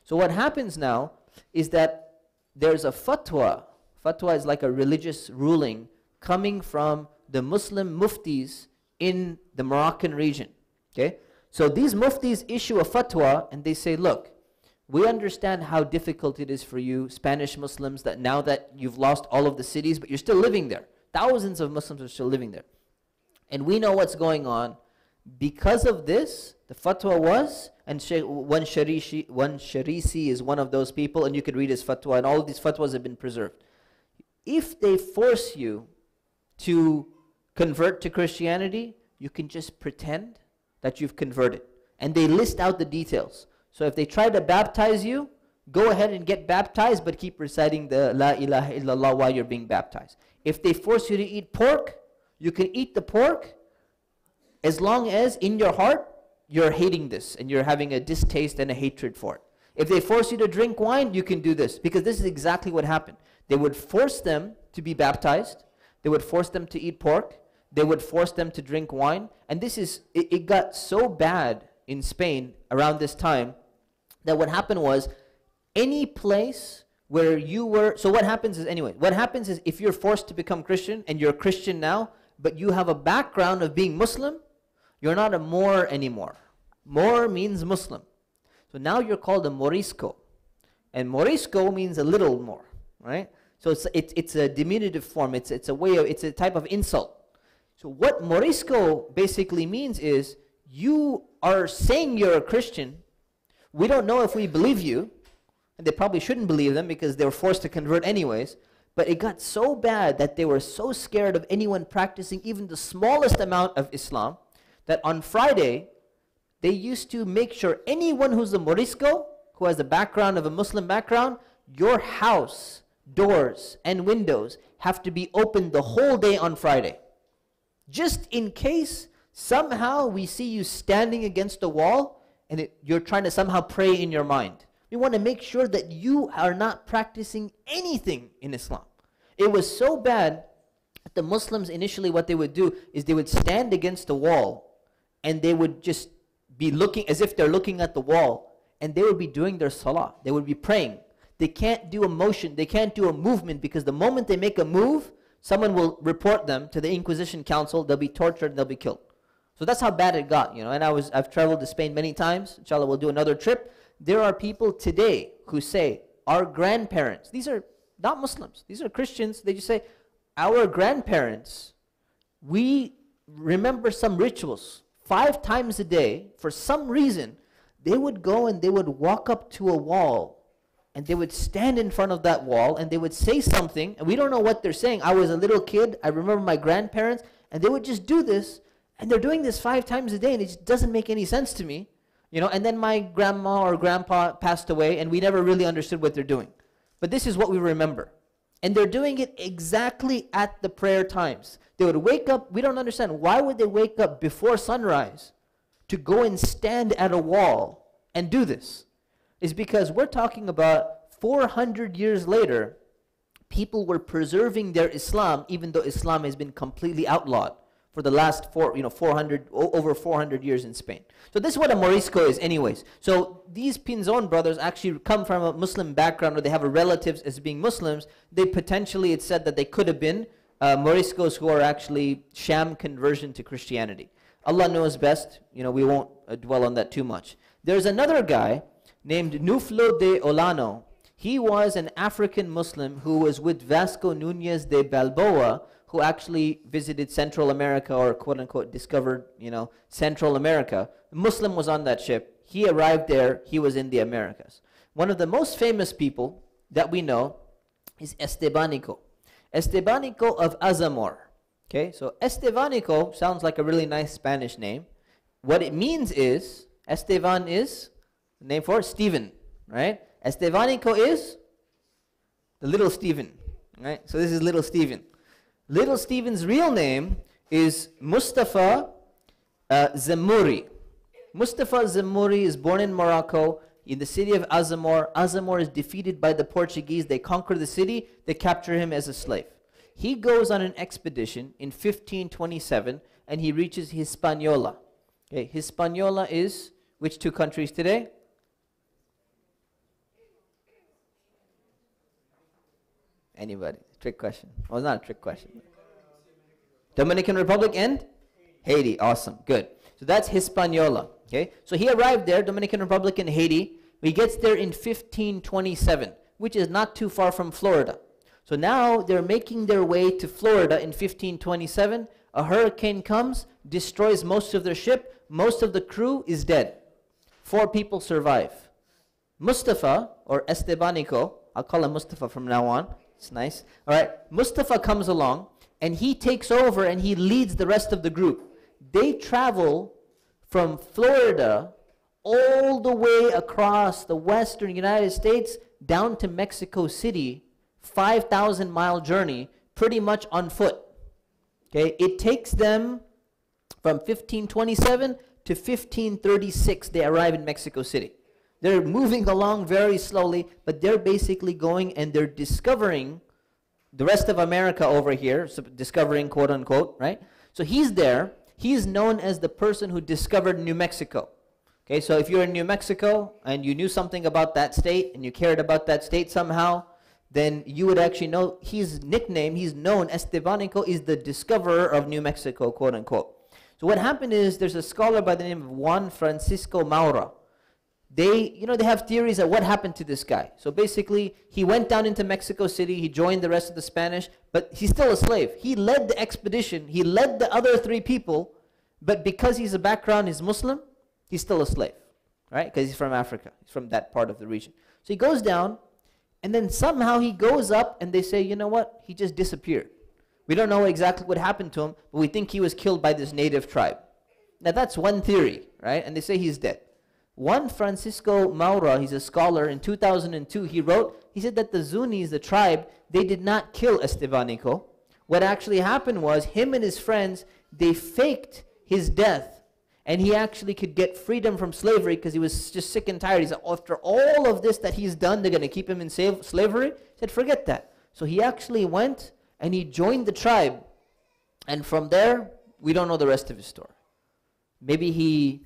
So what happens now is that there's a fatwa. Fatwa is like a religious ruling coming from the Muslim muftis in the Moroccan region. Okay? So these muftis issue a fatwa and they say, look, we understand how difficult it is for you, Spanish Muslims, that now that you've lost all of the cities, but you're still living there. Thousands of Muslims are still living there. And we know what's going on. Because of this, the fatwa was, and Wansharisi, one Sharisi is one of those people, and you could read his fatwa, and all of these fatwas have been preserved. If they force you to convert to Christianity, you can just pretend that you've converted. And they list out the details. So if they try to baptize you, go ahead and get baptized, but keep reciting the La ilaha illallah while you're being baptized. If they force you to eat pork, you can eat the pork as long as in your heart you're hating this and you're having a distaste and a hatred for it. If they force you to drink wine, you can do this because this is exactly what happened. They would force them to be baptized, they would force them to eat pork, they would force them to drink wine, and this is it, it got so bad in Spain around this time that what happened was any place where you were so what happens is anyway what happens is if you're forced to become christian and you're a christian now but you have a background of being muslim you're not a moor anymore. Moor means muslim. So now you're called a morisco. And morisco means a little more right? So it's, it's, it's a diminutive form. It's, it's a way of it's a type of insult so what morisco basically means is you are saying you're a christian we don't know if we believe you and they probably shouldn't believe them because they were forced to convert anyways. But it got so bad that they were so scared of anyone practicing even the smallest amount of Islam that on Friday, they used to make sure anyone who's a Morisco, who has a background of a Muslim background, your house, doors, and windows have to be open the whole day on Friday. Just in case somehow we see you standing against a wall and it, you're trying to somehow pray in your mind. We want to make sure that you are not practicing anything in Islam. It was so bad that the Muslims initially what they would do is they would stand against a wall and they would just be looking as if they're looking at the wall and they would be doing their salah. They would be praying. They can't do a motion, they can't do a movement because the moment they make a move, someone will report them to the Inquisition Council, they'll be tortured, they'll be killed. So that's how bad it got, you know. And I was I've traveled to Spain many times. Inshallah we'll do another trip there are people today who say, our grandparents, these are not Muslims, these are Christians, they just say, our grandparents, we remember some rituals five times a day, for some reason, they would go and they would walk up to a wall and they would stand in front of that wall and they would say something, and we don't know what they're saying. I was a little kid, I remember my grandparents, and they would just do this, and they're doing this five times a day, and it just doesn't make any sense to me. You know, and then my grandma or grandpa passed away and we never really understood what they're doing. But this is what we remember. And they're doing it exactly at the prayer times. They would wake up, we don't understand. Why would they wake up before sunrise to go and stand at a wall and do this? Is because we're talking about 400 years later, people were preserving their Islam even though Islam has been completely outlawed. for the last four, you know, 400, over 400 years in Spain. So this is what a Morisco is anyways. So these Pinzon brothers actually come from a Muslim background or they have relatives as being Muslims. They potentially, it's said that they could have been uh, Moriscos who are actually sham conversion to Christianity. Allah knows best. You know, we won't uh, dwell on that too much. There's another guy named Nuflo de Olano. He was an African Muslim who was with Vasco Nunez de Balboa, who actually visited Central America or quote unquote discovered, you know, Central America. A Muslim was on that ship. He arrived there. He was in the Americas. One of the most famous people that we know is Estebanico. Estebanico of Azamor. Okay, so Estebanico sounds like a really nice Spanish name. What it means is, Esteban is name for Stephen, right? Estevanico is the little Stephen, right? So this is little Stephen. Little Stephen's real name is Mustafa uh. Mustafa Zemmouri is born in Morocco in the city of Azamor. Azamor is defeated by the Portuguese. They conquer the city. They capture him as a slave. He goes on an expedition in 1527 and he reaches Hispaniola. Okay, Hispaniola is which two countries today? Anybody? Trick question. Well, it's not a trick question. Dominican Republic and Haiti. Awesome. Good. So that's Hispaniola. Okay. So he arrived there, Dominican Republic and Haiti. He gets there in 1527, which is not too far from Florida. So now they're making their way to Florida in 1527. A hurricane comes, destroys most of their ship. Most of the crew is dead. Four people survive. Mustafa, or Estebanico, I'll call him Mustafa from now on. It's nice. All right. Mustafa comes along and he takes over and he leads the rest of the group. They travel from Florida all the way across the western United States down to Mexico City, 5,000 mile journey, pretty much on foot. Okay, it takes them from 1527 to 1536, they arrive in Mexico City. They're moving along very slowly, but they're basically going and they're discovering the rest of America over here, so discovering quote unquote, right? So he's there. He's known as the person who discovered New Mexico. Okay, so if you're in New Mexico and you knew something about that state and you cared about that state somehow, then you would actually know his nickname, he's known, Estebanico is the discoverer of New Mexico, quote unquote. So what happened is there's a scholar by the name of Juan Francisco Maura they, you know, they have theories of what happened to this guy. So basically, he went down into Mexico City, he joined the rest of the Spanish, but he's still a slave. He led the expedition, he led the other three people, but because he's a background, he's Muslim, he's still a slave, right? Because he's from Africa, he's from that part of the region. So he goes down, and then somehow he goes up, and they say, you know what? He just disappeared. We don't know exactly what happened to him, but we think he was killed by this native tribe. Now that's one theory, right? And they say he's dead. Juan Francisco Maura, he's a scholar, in 2002, he wrote, he said that the Zunis, the tribe, they did not kill Estebanico. What actually happened was him and his friends, they faked his death and he actually could get freedom from slavery because he was just sick and tired. He said, after all of this that he's done, they're going to keep him in slavery. He said, forget that. So he actually went and he joined the tribe. And from there, we don't know the rest of his story. Maybe he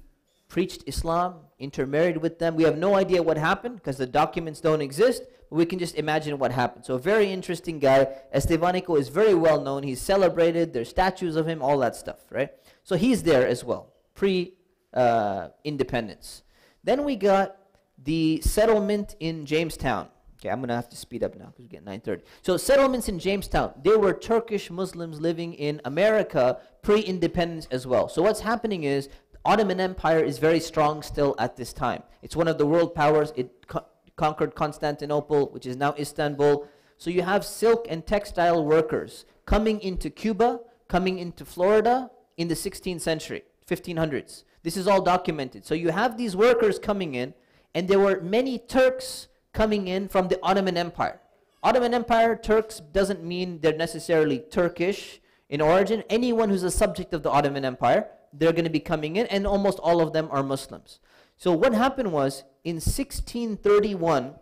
preached Islam, intermarried with them. We have no idea what happened because the documents don't exist, but we can just imagine what happened. So a very interesting guy. Estevanico is very well known. He's celebrated. There's statues of him, all that stuff, right? So he's there as well, pre-independence. Uh, then we got the settlement in Jamestown. Okay, I'm going to have to speed up now because we get 9.30. So settlements in Jamestown, they were Turkish Muslims living in America pre-independence as well. So what's happening is Ottoman Empire is very strong still at this time. It's one of the world powers. It co conquered Constantinople, which is now Istanbul. So you have silk and textile workers coming into Cuba, coming into Florida in the 16th century, 1500s. This is all documented. So you have these workers coming in, and there were many Turks coming in from the Ottoman Empire. Ottoman Empire, Turks doesn't mean they're necessarily Turkish in origin. Anyone who's a subject of the Ottoman Empire, they're going to be coming in, and almost all of them are Muslims. So what happened was, in 1631,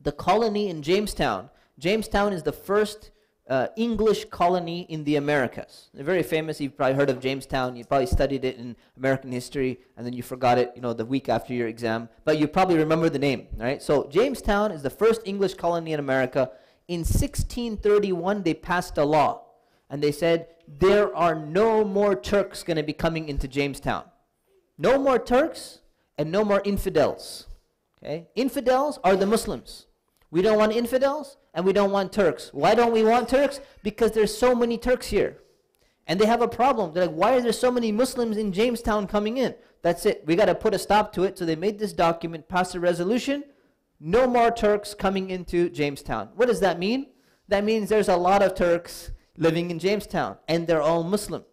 the colony in Jamestown, Jamestown is the first uh, English colony in the Americas. They're very famous. You've probably heard of Jamestown. You probably studied it in American history, and then you forgot it, you know, the week after your exam. But you probably remember the name, right? So Jamestown is the first English colony in America. In 1631, they passed a law, and they said there are no more Turks going to be coming into Jamestown. No more Turks and no more infidels. Okay? Infidels are the Muslims. We don't want infidels and we don't want Turks. Why don't we want Turks? Because there's so many Turks here. And they have a problem. They're like, why are there so many Muslims in Jamestown coming in? That's it. We got to put a stop to it. So they made this document, passed a resolution. No more Turks coming into Jamestown. What does that mean? That means there's a lot of Turks living in Jamestown, and they're all Muslim.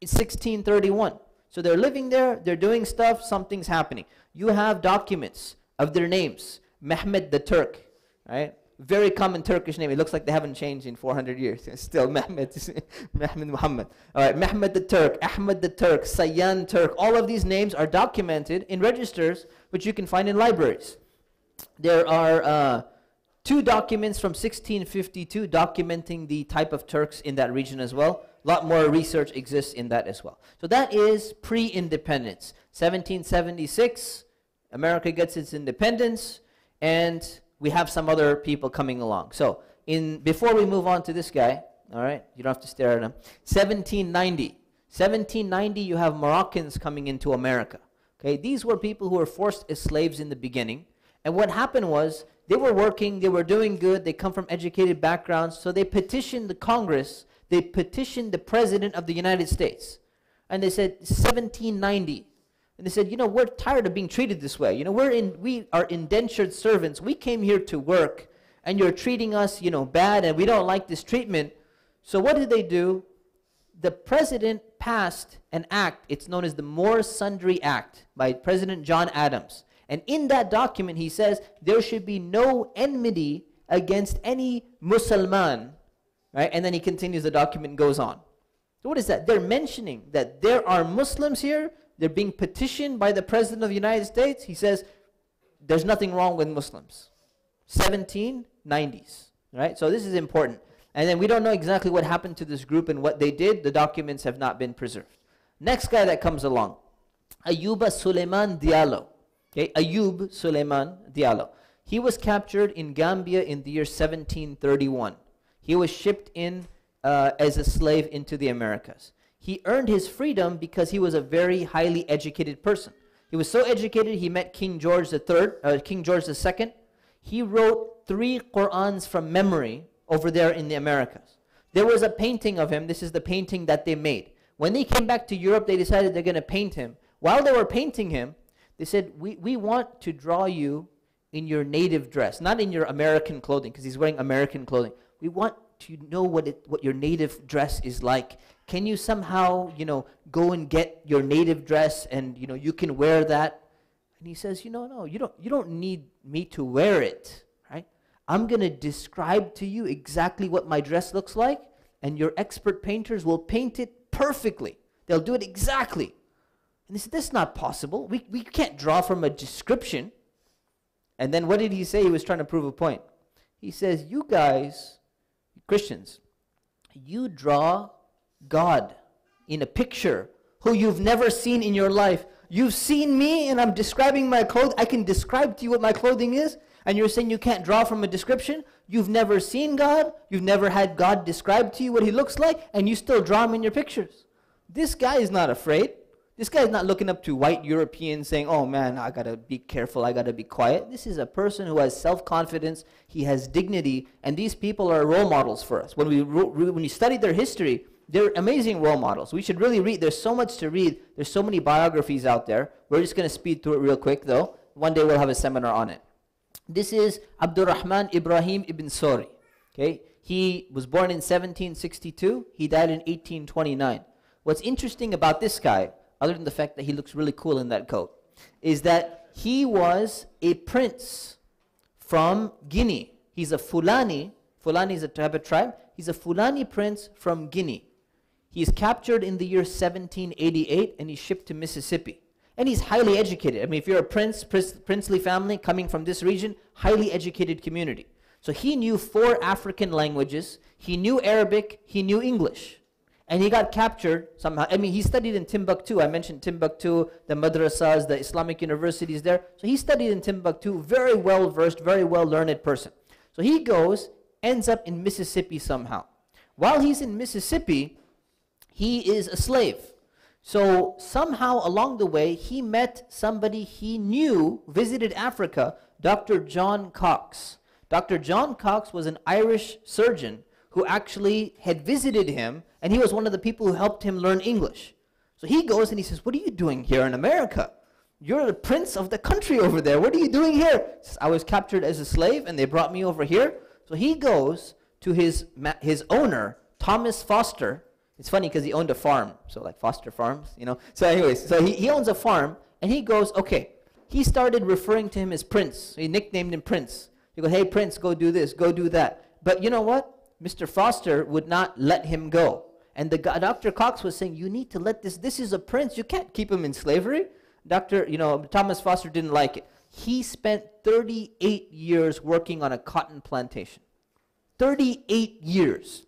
It's 1631. So they're living there, they're doing stuff, something's happening. You have documents of their names. Mehmed the Turk, right? Very common Turkish name. It looks like they haven't changed in 400 years. It's Still Mehmed, Mehmed Muhammad. All right, Mehmed the Turk, Ahmed the Turk, Sayan Turk. All of these names are documented in registers, which you can find in libraries. There are uh, two documents from 1652 documenting the type of Turks in that region as well. A lot more research exists in that as well. So that is pre-independence. 1776, America gets its independence, and we have some other people coming along. So in before we move on to this guy, all right, you don't have to stare at him. 1790. 1790, you have Moroccans coming into America. Okay, these were people who were forced as slaves in the beginning. And what happened was they were working, they were doing good, they come from educated backgrounds, so they petitioned the Congress, they petitioned the President of the United States. And they said, 1790. And they said, you know, we're tired of being treated this way. You know, we're in, we are indentured servants. We came here to work, and you're treating us, you know, bad, and we don't like this treatment. So what did they do? The president passed an act. It's known as the Moors Sundry Act by President John Adams. And in that document, he says there should be no enmity against any Musliman. Right? And then he continues, the document goes on. So what is that? They're mentioning that there are Muslims here. They're being petitioned by the President of the United States. He says there's nothing wrong with Muslims. 1790s. Right? So this is important. And then we don't know exactly what happened to this group and what they did. The documents have not been preserved. Next guy that comes along, Ayuba Suleiman Diallo. Okay, Ayub Suleiman Diallo. He was captured in Gambia in the year 1731. He was shipped in uh, as a slave into the Americas. He earned his freedom because he was a very highly educated person. He was so educated, he met King George III, uh, King George II. He wrote three Qurans from memory over there in the Americas. There was a painting of him. This is the painting that they made. When they came back to Europe, they decided they're going to paint him. While they were painting him, they said, we, we want to draw you in your native dress, not in your American clothing, because he's wearing American clothing. We want to know what, it, what your native dress is like. Can you somehow, you know, go and get your native dress and, you know, you can wear that? And he says, you know, no, you don't, you don't need me to wear it, right? I'm going to describe to you exactly what my dress looks like, and your expert painters will paint it perfectly. They'll do it exactly. And they said, That's not possible. We, we can't draw from a description. And then what did he say? He was trying to prove a point. He says, You guys, Christians, you draw God in a picture who you've never seen in your life. You've seen me and I'm describing my clothes. I can describe to you what my clothing is. And you're saying you can't draw from a description? You've never seen God. You've never had God describe to you what he looks like. And you still draw him in your pictures. This guy is not afraid. This guy's not looking up to white Europeans saying, oh man, I gotta be careful, I gotta be quiet. This is a person who has self confidence, he has dignity, and these people are role models for us. When we, when we study their history, they're amazing role models. We should really read. There's so much to read, there's so many biographies out there. We're just gonna speed through it real quick though. One day we'll have a seminar on it. This is Abdurrahman Ibrahim ibn Sori. Okay? He was born in 1762, he died in 1829. What's interesting about this guy other than the fact that he looks really cool in that coat, is that he was a prince from Guinea. He's a Fulani. Fulani is a tribe. He's a Fulani prince from Guinea. He's captured in the year 1788 and he's shipped to Mississippi. And he's highly educated. I mean, if you're a prince, princely family coming from this region, highly educated community. So he knew four African languages. He knew Arabic, he knew English. And he got captured somehow. I mean, he studied in Timbuktu. I mentioned Timbuktu, the madrasas, the Islamic universities there. So he studied in Timbuktu, very well versed, very well learned person. So he goes, ends up in Mississippi somehow. While he's in Mississippi, he is a slave. So somehow along the way, he met somebody he knew, visited Africa, Dr. John Cox. Dr. John Cox was an Irish surgeon who actually had visited him, and he was one of the people who helped him learn English. So he goes and he says, What are you doing here in America? You're the prince of the country over there. What are you doing here? Says, I was captured as a slave, and they brought me over here. So he goes to his, his owner, Thomas Foster. It's funny because he owned a farm, so like Foster Farms, you know. So, anyways, so he, he owns a farm, and he goes, Okay. He started referring to him as Prince. He nicknamed him Prince. He goes, Hey, Prince, go do this, go do that. But you know what? Mr. Foster would not let him go. And the Dr. Cox was saying, you need to let this, this is a prince, you can't keep him in slavery. Dr. You know, Thomas Foster didn't like it. He spent 38 years working on a cotton plantation. 38 years.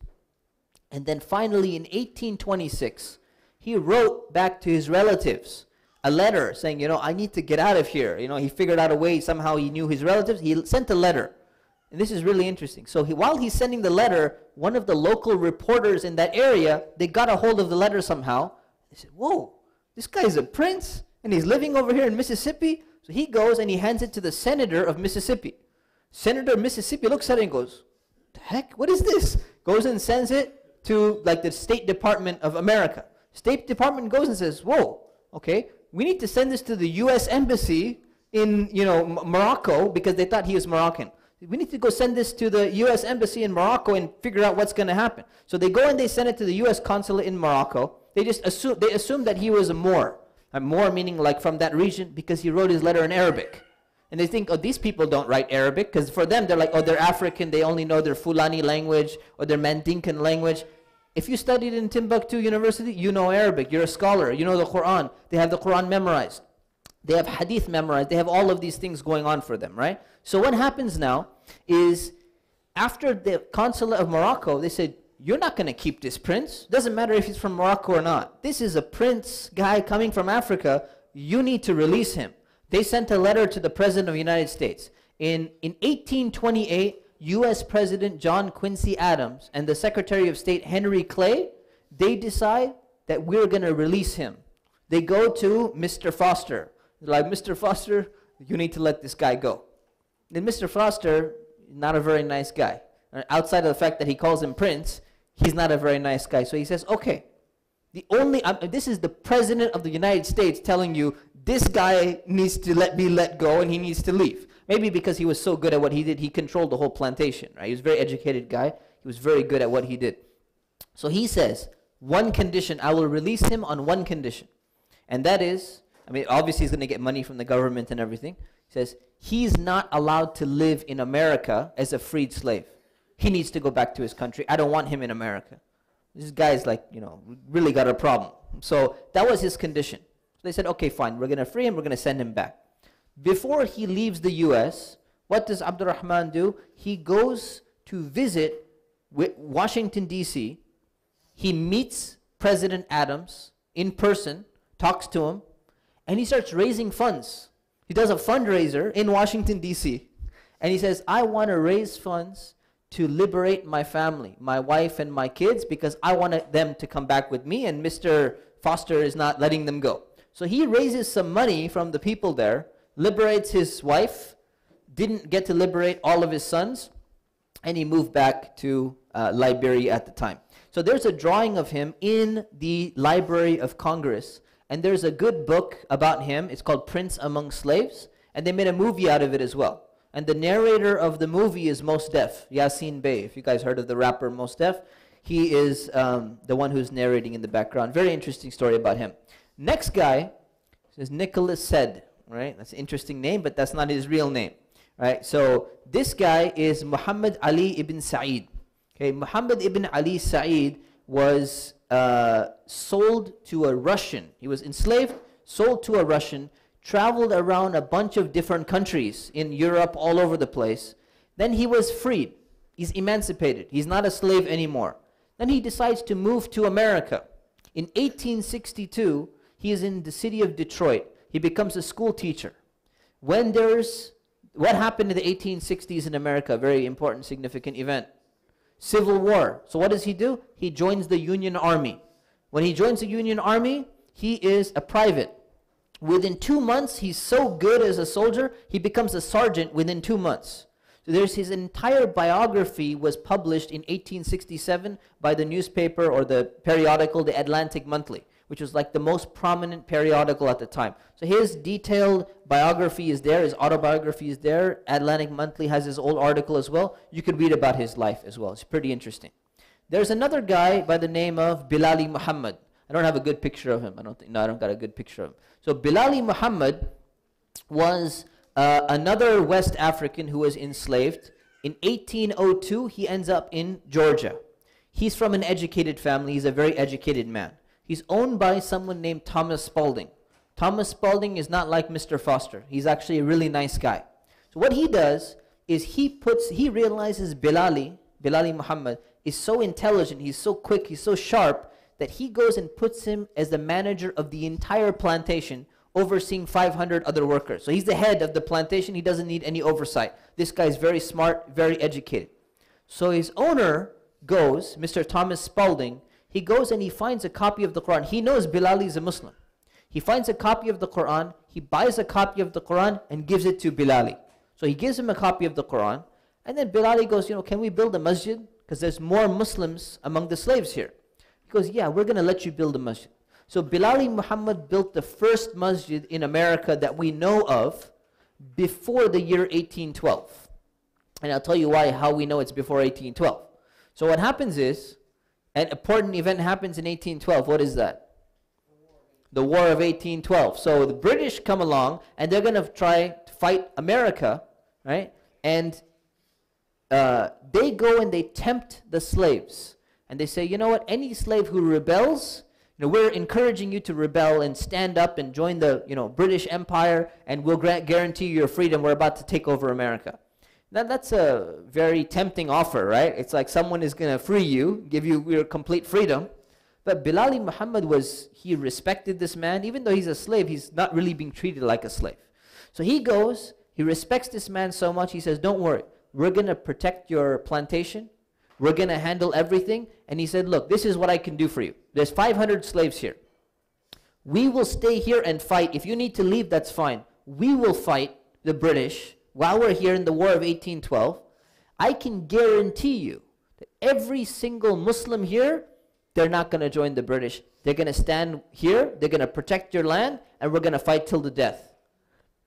And then finally in 1826, he wrote back to his relatives a letter saying, you know, I need to get out of here. You know, he figured out a way, somehow he knew his relatives. He sent a letter and this is really interesting. So he, while he's sending the letter, one of the local reporters in that area, they got a hold of the letter somehow. They said, whoa, this guy's a prince, and he's living over here in Mississippi. So he goes and he hands it to the senator of Mississippi. Senator of Mississippi looks at it and goes, the heck, what is this? Goes and sends it to like the State Department of America. State Department goes and says, whoa, okay, we need to send this to the U.S. Embassy in, you know, Morocco because they thought he was Moroccan we need to go send this to the U.S. Embassy in Morocco and figure out what's going to happen. So they go and they send it to the U.S. consulate in Morocco. They just assume, they assume that he was a Moor. A Moor meaning like from that region because he wrote his letter in Arabic. And they think, oh, these people don't write Arabic because for them, they're like, oh, they're African. They only know their Fulani language or their Mandinkan language. If you studied in Timbuktu University, you know Arabic. You're a scholar. You know the Quran. They have the Quran memorized. They have hadith memorized. They have all of these things going on for them, right? So what happens now is after the consulate of Morocco, they said, you're not going to keep this prince. Doesn't matter if he's from Morocco or not. This is a prince guy coming from Africa. You need to release him. They sent a letter to the President of the United States. In, in 1828, U.S. President John Quincy Adams and the Secretary of State Henry Clay, they decide that we're going to release him. They go to Mr. Foster. Like, Mr. Foster, you need to let this guy go. Then Mr. Foster, not a very nice guy. Outside of the fact that he calls him Prince, he's not a very nice guy. So he says, okay, the only, um, this is the President of the United States telling you this guy needs to let be let go and he needs to leave. Maybe because he was so good at what he did, he controlled the whole plantation, right? He was a very educated guy. He was very good at what he did. So he says, one condition, I will release him on one condition. And that is, I mean, obviously he's going to get money from the government and everything. He says, he's not allowed to live in America as a freed slave. He needs to go back to his country. I don't want him in America. This guy's like, you know, really got a problem. So that was his condition. So they said, okay, fine, we're going to free him, we're going to send him back. Before he leaves the U.S., what does Abdurrahman do? He goes to visit Washington, D.C. He meets President Adams in person, talks to him, and he starts raising funds he does a fundraiser in Washington, D.C. And he says, I want to raise funds to liberate my family, my wife and my kids, because I want them to come back with me, and Mr. Foster is not letting them go. So he raises some money from the people there, liberates his wife, didn't get to liberate all of his sons, and he moved back to uh, Liberia at the time. So there's a drawing of him in the Library of Congress and there's a good book about him. It's called Prince Among Slaves. And they made a movie out of it as well. And the narrator of the movie is Mos Def, Yasin Bey. If you guys heard of the rapper Mos Def, he is um, the one who's narrating in the background. Very interesting story about him. Next guy is Nicholas Said. Right? That's an interesting name, but that's not his real name. Right? So this guy is Muhammad Ali ibn Sa'id. Okay, Muhammad ibn Ali Sa'id was uh, sold to a Russian. He was enslaved, sold to a Russian, traveled around a bunch of different countries in Europe, all over the place, Then he was freed. He's emancipated. He's not a slave anymore. Then he decides to move to America. In 1862, he is in the city of Detroit. He becomes a school teacher. When there's what happened in the 1860s in America, very important, significant event. Civil War. So what does he do? He joins the Union Army. When he joins the Union Army, he is a private. Within two months, he's so good as a soldier, he becomes a sergeant within two months. So there's his entire biography was published in 1867 by the newspaper or the periodical, the Atlantic Monthly, which was like the most prominent periodical at the time. So his detailed biography is there, his autobiography is there. Atlantic Monthly has his old article as well. You could read about his life as well. It's pretty interesting. There's another guy by the name of Bilali Muhammad. I don't have a good picture of him. I don't think, no, I don't got a good picture of him. So Bilali Muhammad was uh, another West African who was enslaved. In 1802, he ends up in Georgia. He's from an educated family. He's a very educated man. He's owned by someone named Thomas Spalding. Thomas Spalding is not like Mr. Foster. He's actually a really nice guy. So what he does is he puts, he realizes Bilali, Bilali Muhammad, is so intelligent, he's so quick, he's so sharp, that he goes and puts him as the manager of the entire plantation, overseeing 500 other workers. So he's the head of the plantation, he doesn't need any oversight. This guy is very smart, very educated. So his owner goes, Mr. Thomas Spalding, he goes and he finds a copy of the Quran. He knows Bilali is a Muslim. He finds a copy of the Quran, he buys a copy of the Quran and gives it to Bilali. So he gives him a copy of the Quran, and then Bilali goes, you know, can we build a masjid? Because there's more Muslims among the slaves here. He goes, yeah, we're going to let you build a masjid. So Bilali Muhammad built the first masjid in America that we know of before the year 1812. And I'll tell you why, how we know it's before 1812. So what happens is, an important event happens in 1812. What is that? The War of 1812. So the British come along and they're going to try to fight America, right? And uh, they go and they tempt the slaves. And they say, you know what, any slave who rebels, you know, we're encouraging you to rebel and stand up and join the you know, British Empire, and we'll grant, guarantee your freedom. We're about to take over America. Now, that's a very tempting offer, right? It's like someone is going to free you, give you your complete freedom. But Bilali Muhammad was, he respected this man. Even though he's a slave, he's not really being treated like a slave. So he goes, he respects this man so much, he says, Don't worry, we're going to protect your plantation. We're going to handle everything. And he said, Look, this is what I can do for you. There's 500 slaves here. We will stay here and fight. If you need to leave, that's fine. We will fight the British while we're here in the War of 1812. I can guarantee you that every single Muslim here, they're not going to join the British. They're going to stand here, they're going to protect your land, and we're going to fight till the death.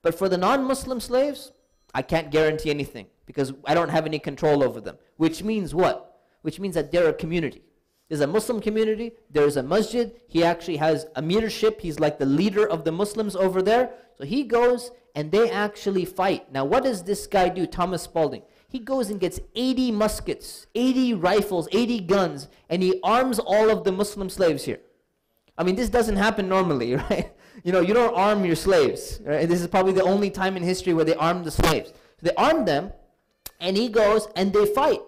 But for the non Muslim slaves, I can't guarantee anything because I don't have any control over them. Which means what? Which means that they're a community. There's a Muslim community, there's a masjid, he actually has a leadership, he's like the leader of the Muslims over there. So he goes and they actually fight. Now what does this guy do, Thomas Spalding? He goes and gets 80 muskets, 80 rifles, 80 guns, and he arms all of the Muslim slaves here. I mean, this doesn't happen normally, right? You know, you don't arm your slaves. Right? This is probably the only time in history where they arm the slaves. So they arm them, and he goes and they fight.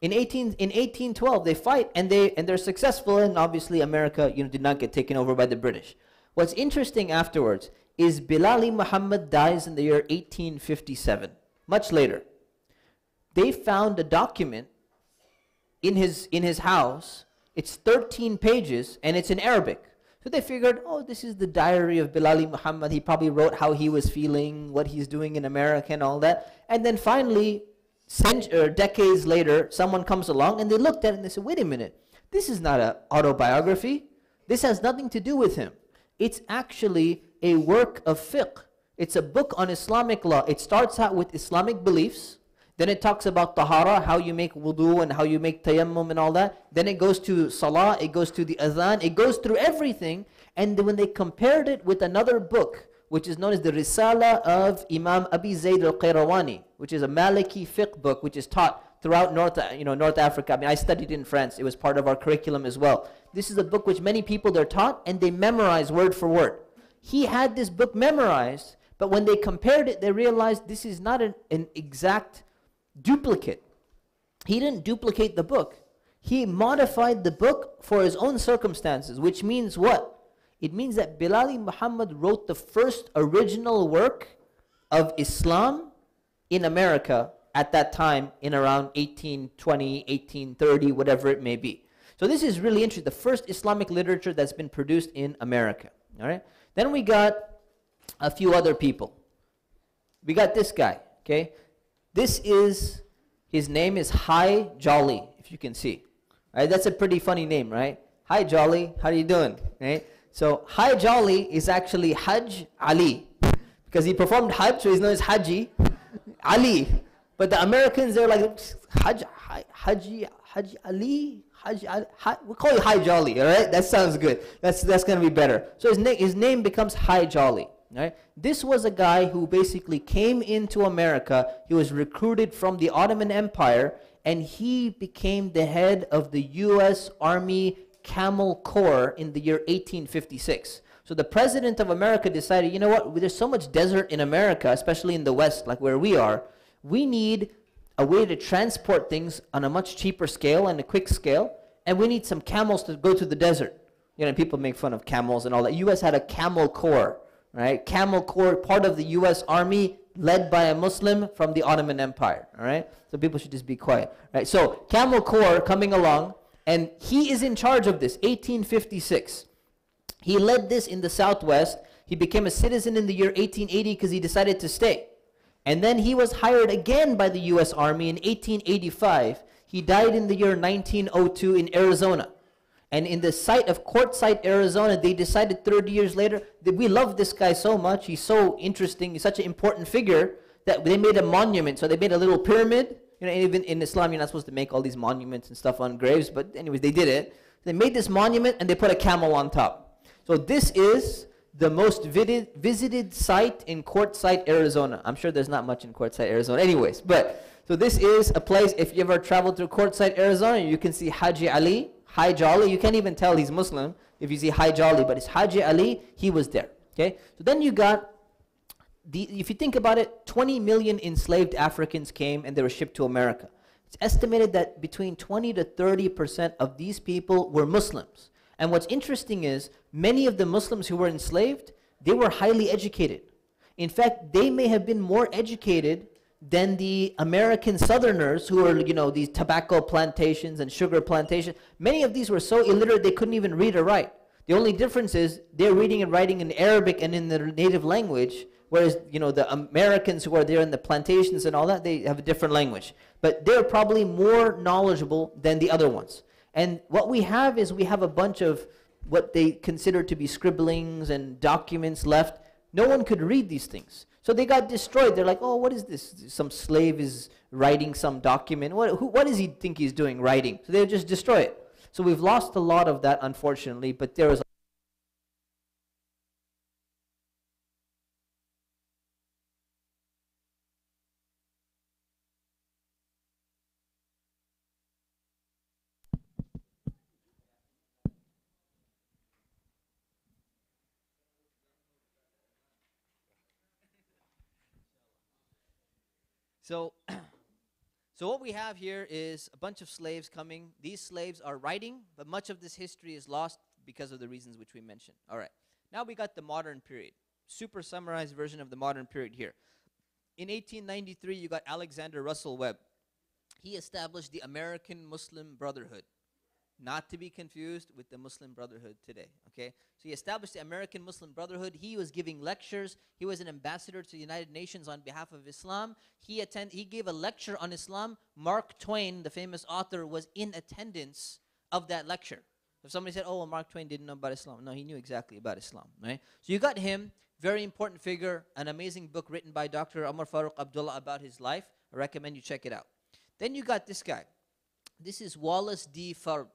In 18 in 1812 they fight and they and they're successful and obviously America you know did not get taken over by the British. What's interesting afterwards is Bilali Muhammad dies in the year 1857, much later. They found a document in his in his house. It's 13 pages and it's in Arabic. So they figured, oh, this is the diary of Bilali Muhammad. He probably wrote how he was feeling, what he's doing in America, and all that. And then finally, or uh, decades later, someone comes along and they looked at it and they said, wait a minute, this is not an autobiography. This has nothing to do with him. It's actually a work of fiqh. It's a book on Islamic law. It starts out with Islamic beliefs. Then it talks about tahara, how you make wudu and how you make tayammum and all that. Then it goes to salah, it goes to the adhan, it goes through everything. And when they compared it with another book, which is known as the Risala of Imam Abi Zayd al-Qayrawani, which is a Maliki fiqh book which is taught throughout North, you know, North Africa. I mean, I studied in France. It was part of our curriculum as well. This is a book which many people, they're taught and they memorize word for word. He had this book memorized, but when they compared it, they realized this is not an, an exact duplicate. He didn't duplicate the book. He modified the book for his own circumstances, which means what? It means that Bilali Muhammad wrote the first original work of Islam in America at that time in around 1820, 1830, whatever it may be. So this is really interesting. The first Islamic literature that's been produced in America. All right. Then we got a few other people. We got this guy. Okay. This is his name is Hi Jolly, if you can see. All right. That's a pretty funny name, right? Hi Jolly. How are you doing? Right. So Hi Jolly is actually Hajj Ali because he performed Hajj, so he's known as Haji Ali. But the Americans, they're like Hajj, Haji, Haji Ali, Hajj, Hajj, we call you Hi Jolly, all right? That sounds good. That's that's gonna be better. So his name his name becomes Hi Jolly. Right? This was a guy who basically came into America. He was recruited from the Ottoman Empire, and he became the head of the U.S. Army Camel Corps in the year 1856. So the president of America decided, you know what? There's so much desert in America, especially in the West, like where we are. We need a way to transport things on a much cheaper scale and a quick scale, and we need some camels to go to the desert. You know, people make fun of camels and all that. U.S. had a camel corps, right? Camel corps, part of the U.S. Army, led by a Muslim from the Ottoman Empire, all right? So people should just be quiet, right? So camel corps coming along, and he is in charge of this, 1856. He led this in the Southwest. He became a citizen in the year 1880 because he decided to stay. And then he was hired again by the U.S. Army in 1885. He died in the year 1902 in Arizona. And in the site of Quartzsite, Arizona, they decided 30 years later that we love this guy so much. He's so interesting. He's such an important figure that they made a monument. So they made a little pyramid. You know, even in Islam, you're not supposed to make all these monuments and stuff on graves. But anyways, they did it. They made this monument and they put a camel on top. So this is the most visited, site in Quartzsite, Arizona. I'm sure there's not much in Quartzsite, Arizona anyways. But, so this is a place, if you ever travel through Quartzsite, Arizona, you can see Haji Ali, Hi Jolly. You can't even tell he's Muslim if you see Hi Jolly, but it's Haji Ali, he was there. Okay? So then you got, the, if you think about it, 20 million enslaved Africans came and they were shipped to America. It's estimated that between 20 to 30% of these people were Muslims. And what's interesting is many of the Muslims who were enslaved, they were highly educated. In fact, they may have been more educated than the American Southerners who were, you know, these tobacco plantations and sugar plantations. Many of these were so illiterate they couldn't even read or write. The only difference is they're reading and writing in Arabic and in their native language, whereas, you know, the Americans who are there in the plantations and all that, they have a different language. But they're probably more knowledgeable than the other ones. And what we have is we have a bunch of what they consider to be scribblings and documents left. No one could read these things. So they got destroyed. They're like, oh, what is this? Some slave is writing some document. What, who, what does he think he's doing writing? So they just destroy it. So we've lost a lot of that, unfortunately, but there is So, so what we have here is a bunch of slaves coming. These slaves are writing, but much of this history is lost because of the reasons which we mentioned. All right. Now we got the modern period. Super summarized version of the modern period here. In 1893, you got Alexander Russell Webb. He established the American Muslim Brotherhood not to be confused with the Muslim Brotherhood today. Okay, so he established the American Muslim Brotherhood. He was giving lectures. He was an ambassador to the United Nations on behalf of Islam. He attend. He gave a lecture on Islam. Mark Twain, the famous author, was in attendance of that lecture. If somebody said, "Oh, well, Mark Twain didn't know about Islam," no, he knew exactly about Islam. Right? So you got him, very important figure, an amazing book written by Dr. Umar Faruq Abd-Allah about his life. I recommend you check it out. Then you got this guy. This is Wallace D. Fard.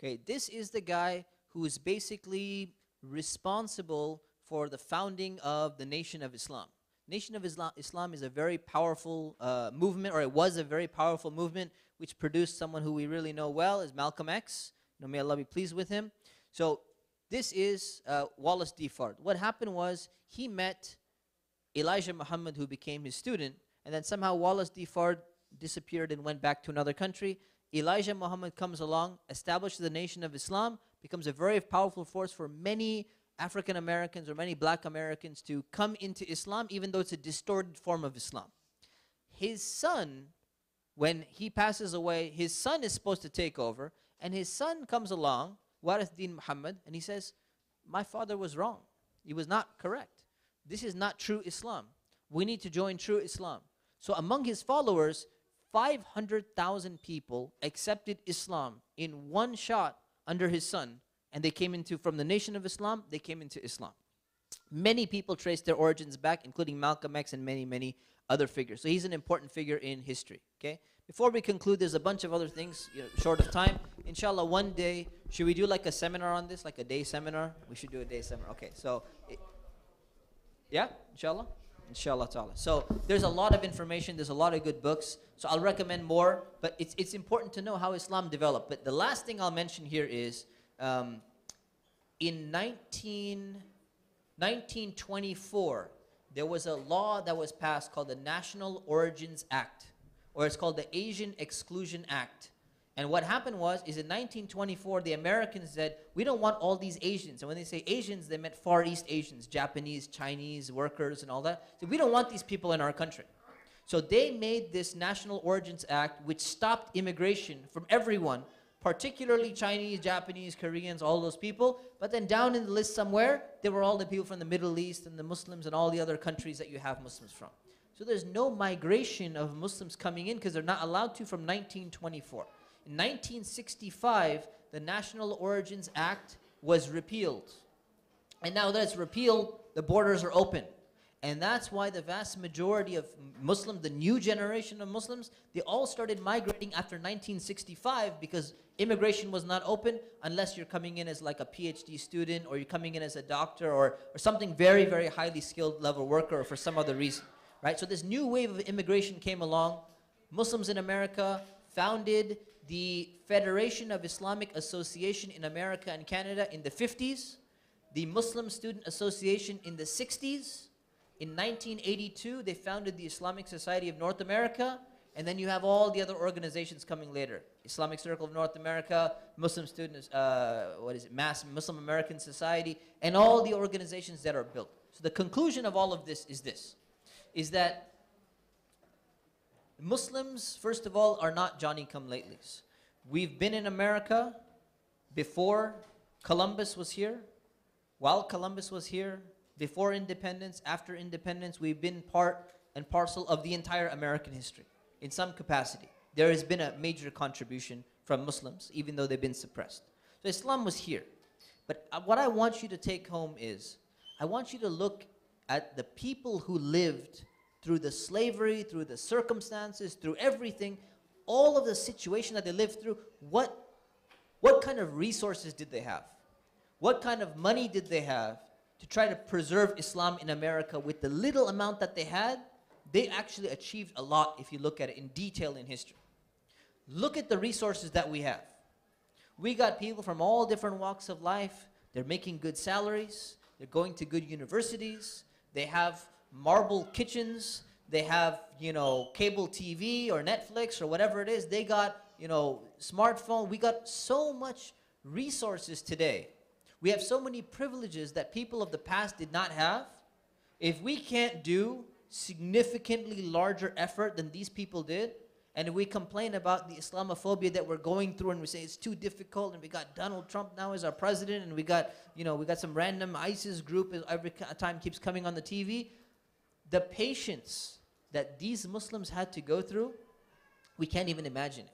Okay, this is the guy who is basically responsible for the founding of the Nation of Islam. Nation of Islam, Islam is a very powerful uh, movement, or it was a very powerful movement, which produced someone who we really know well, is Malcolm X. Know, may Allah be pleased with him. So this is uh, Wallace D. Fard. What happened was he met Elijah Muhammad, who became his student, and then somehow Wallace D. Fard disappeared and went back to another country. Elijah Muhammad comes along, establishes the nation of Islam, becomes a very powerful force for many African Americans or many black Americans to come into Islam, even though it's a distorted form of Islam. His son, when he passes away, his son is supposed to take over, and his son comes along, Warith Deen Muhammad, and he says, My father was wrong. He was not correct. This is not true Islam. We need to join true Islam. So among his followers, 500,000 people accepted Islam in one shot under his son and they came into from the nation of Islam they came into Islam. Many people trace their origins back including Malcolm X and many many other figures. So he's an important figure in history okay? Before we conclude there's a bunch of other things you know, short of time. Inshallah one day should we do like a seminar on this like a day seminar? We should do a day seminar okay so it, yeah inshallah inshallah ta'ala. So there's a lot of information there's a lot of good books so i'll recommend more but it's, it's important to know how islam developed. But the last thing i'll mention here is um, in 19, 1924 there was a law that was passed called the national origins act or it's called the asian exclusion act and what happened was, is in 1924, the Americans said, we don't want all these Asians. And when they say Asians, they meant Far East Asians, Japanese, Chinese, workers, and all that. So we don't want these people in our country. So they made this National Origins Act, which stopped immigration from everyone, particularly Chinese, Japanese, Koreans, all those people. But then down in the list somewhere, there were all the people from the Middle East and the Muslims and all the other countries that you have Muslims from. So there's no migration of Muslims coming in because they're not allowed to from 1924. In 1965, the National Origins Act was repealed. And now that it's repealed, the borders are open. And that's why the vast majority of Muslims, the new generation of Muslims, they all started migrating after 1965 because immigration was not open unless you're coming in as like a PhD student or you're coming in as a doctor or, or something very, very highly skilled level worker or for some other reason. Right? So this new wave of immigration came along. Muslims in America founded the Federation of Islamic Association in America and Canada in the 50s, the Muslim Student Association in the 60s. In 1982, they founded the Islamic Society of North America, and then you have all the other organizations coming later. Islamic Circle of North America, Muslim Students, uh, what is it, MAS Muslim American Society, and all the organizations that are built. So the conclusion of all of this is this, is that Muslims, first of all, are not Johnny-come-latelys. We've been in America before Columbus was here, while Columbus was here, before independence, after independence, we've been part and parcel of the entire American history in some capacity. There has been a major contribution from Muslims, even though they've been suppressed. So Islam was here. But uh, what I want you to take home is, I want you to look at the people who lived through the slavery, through the circumstances, through everything, all of the situation that they lived through, what, what kind of resources did they have? What kind of money did they have to try to preserve Islam in America with the little amount that they had? They actually achieved a lot if you look at it in detail in history. Look at the resources that we have. We got people from all different walks of life. They're making good salaries. They're going to good universities. They have marble kitchens. They have, you know, cable TV or Netflix or whatever it is. They got, you know, smartphone. We got so much resources today. We have so many privileges that people of the past did not have. If we can't do significantly larger effort than these people did, and we complain about the Islamophobia that we're going through and we say it's too difficult and we got Donald Trump now as our president and we got, you know, we got some random ISIS group every time keeps coming on the TV the patience that these Muslims had to go through, we can't even imagine it.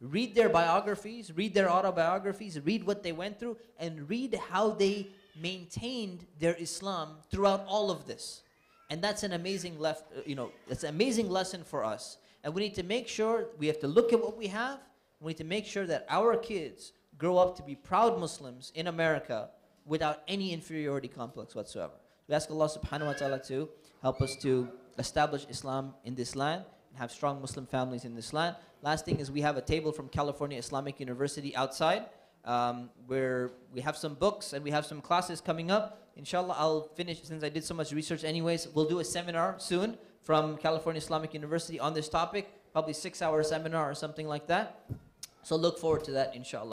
Read their biographies, read their autobiographies, read what they went through, and read how they maintained their Islam throughout all of this. And that's an amazing left, uh, you know, that's an amazing lesson for us. And we need to make sure we have to look at what we have. We need to make sure that our kids grow up to be proud Muslims in America without any inferiority complex whatsoever. We ask Allah subhanahu wa ta'ala to help us to establish Islam in this land and have strong Muslim families in this land. Last thing is we have a table from California Islamic University outside um, where we have some books and we have some classes coming up. Inshallah, I'll finish since I did so much research anyways. We'll do a seminar soon from California Islamic University on this topic. probably six hour seminar or something like that. So look forward to that, inshallah.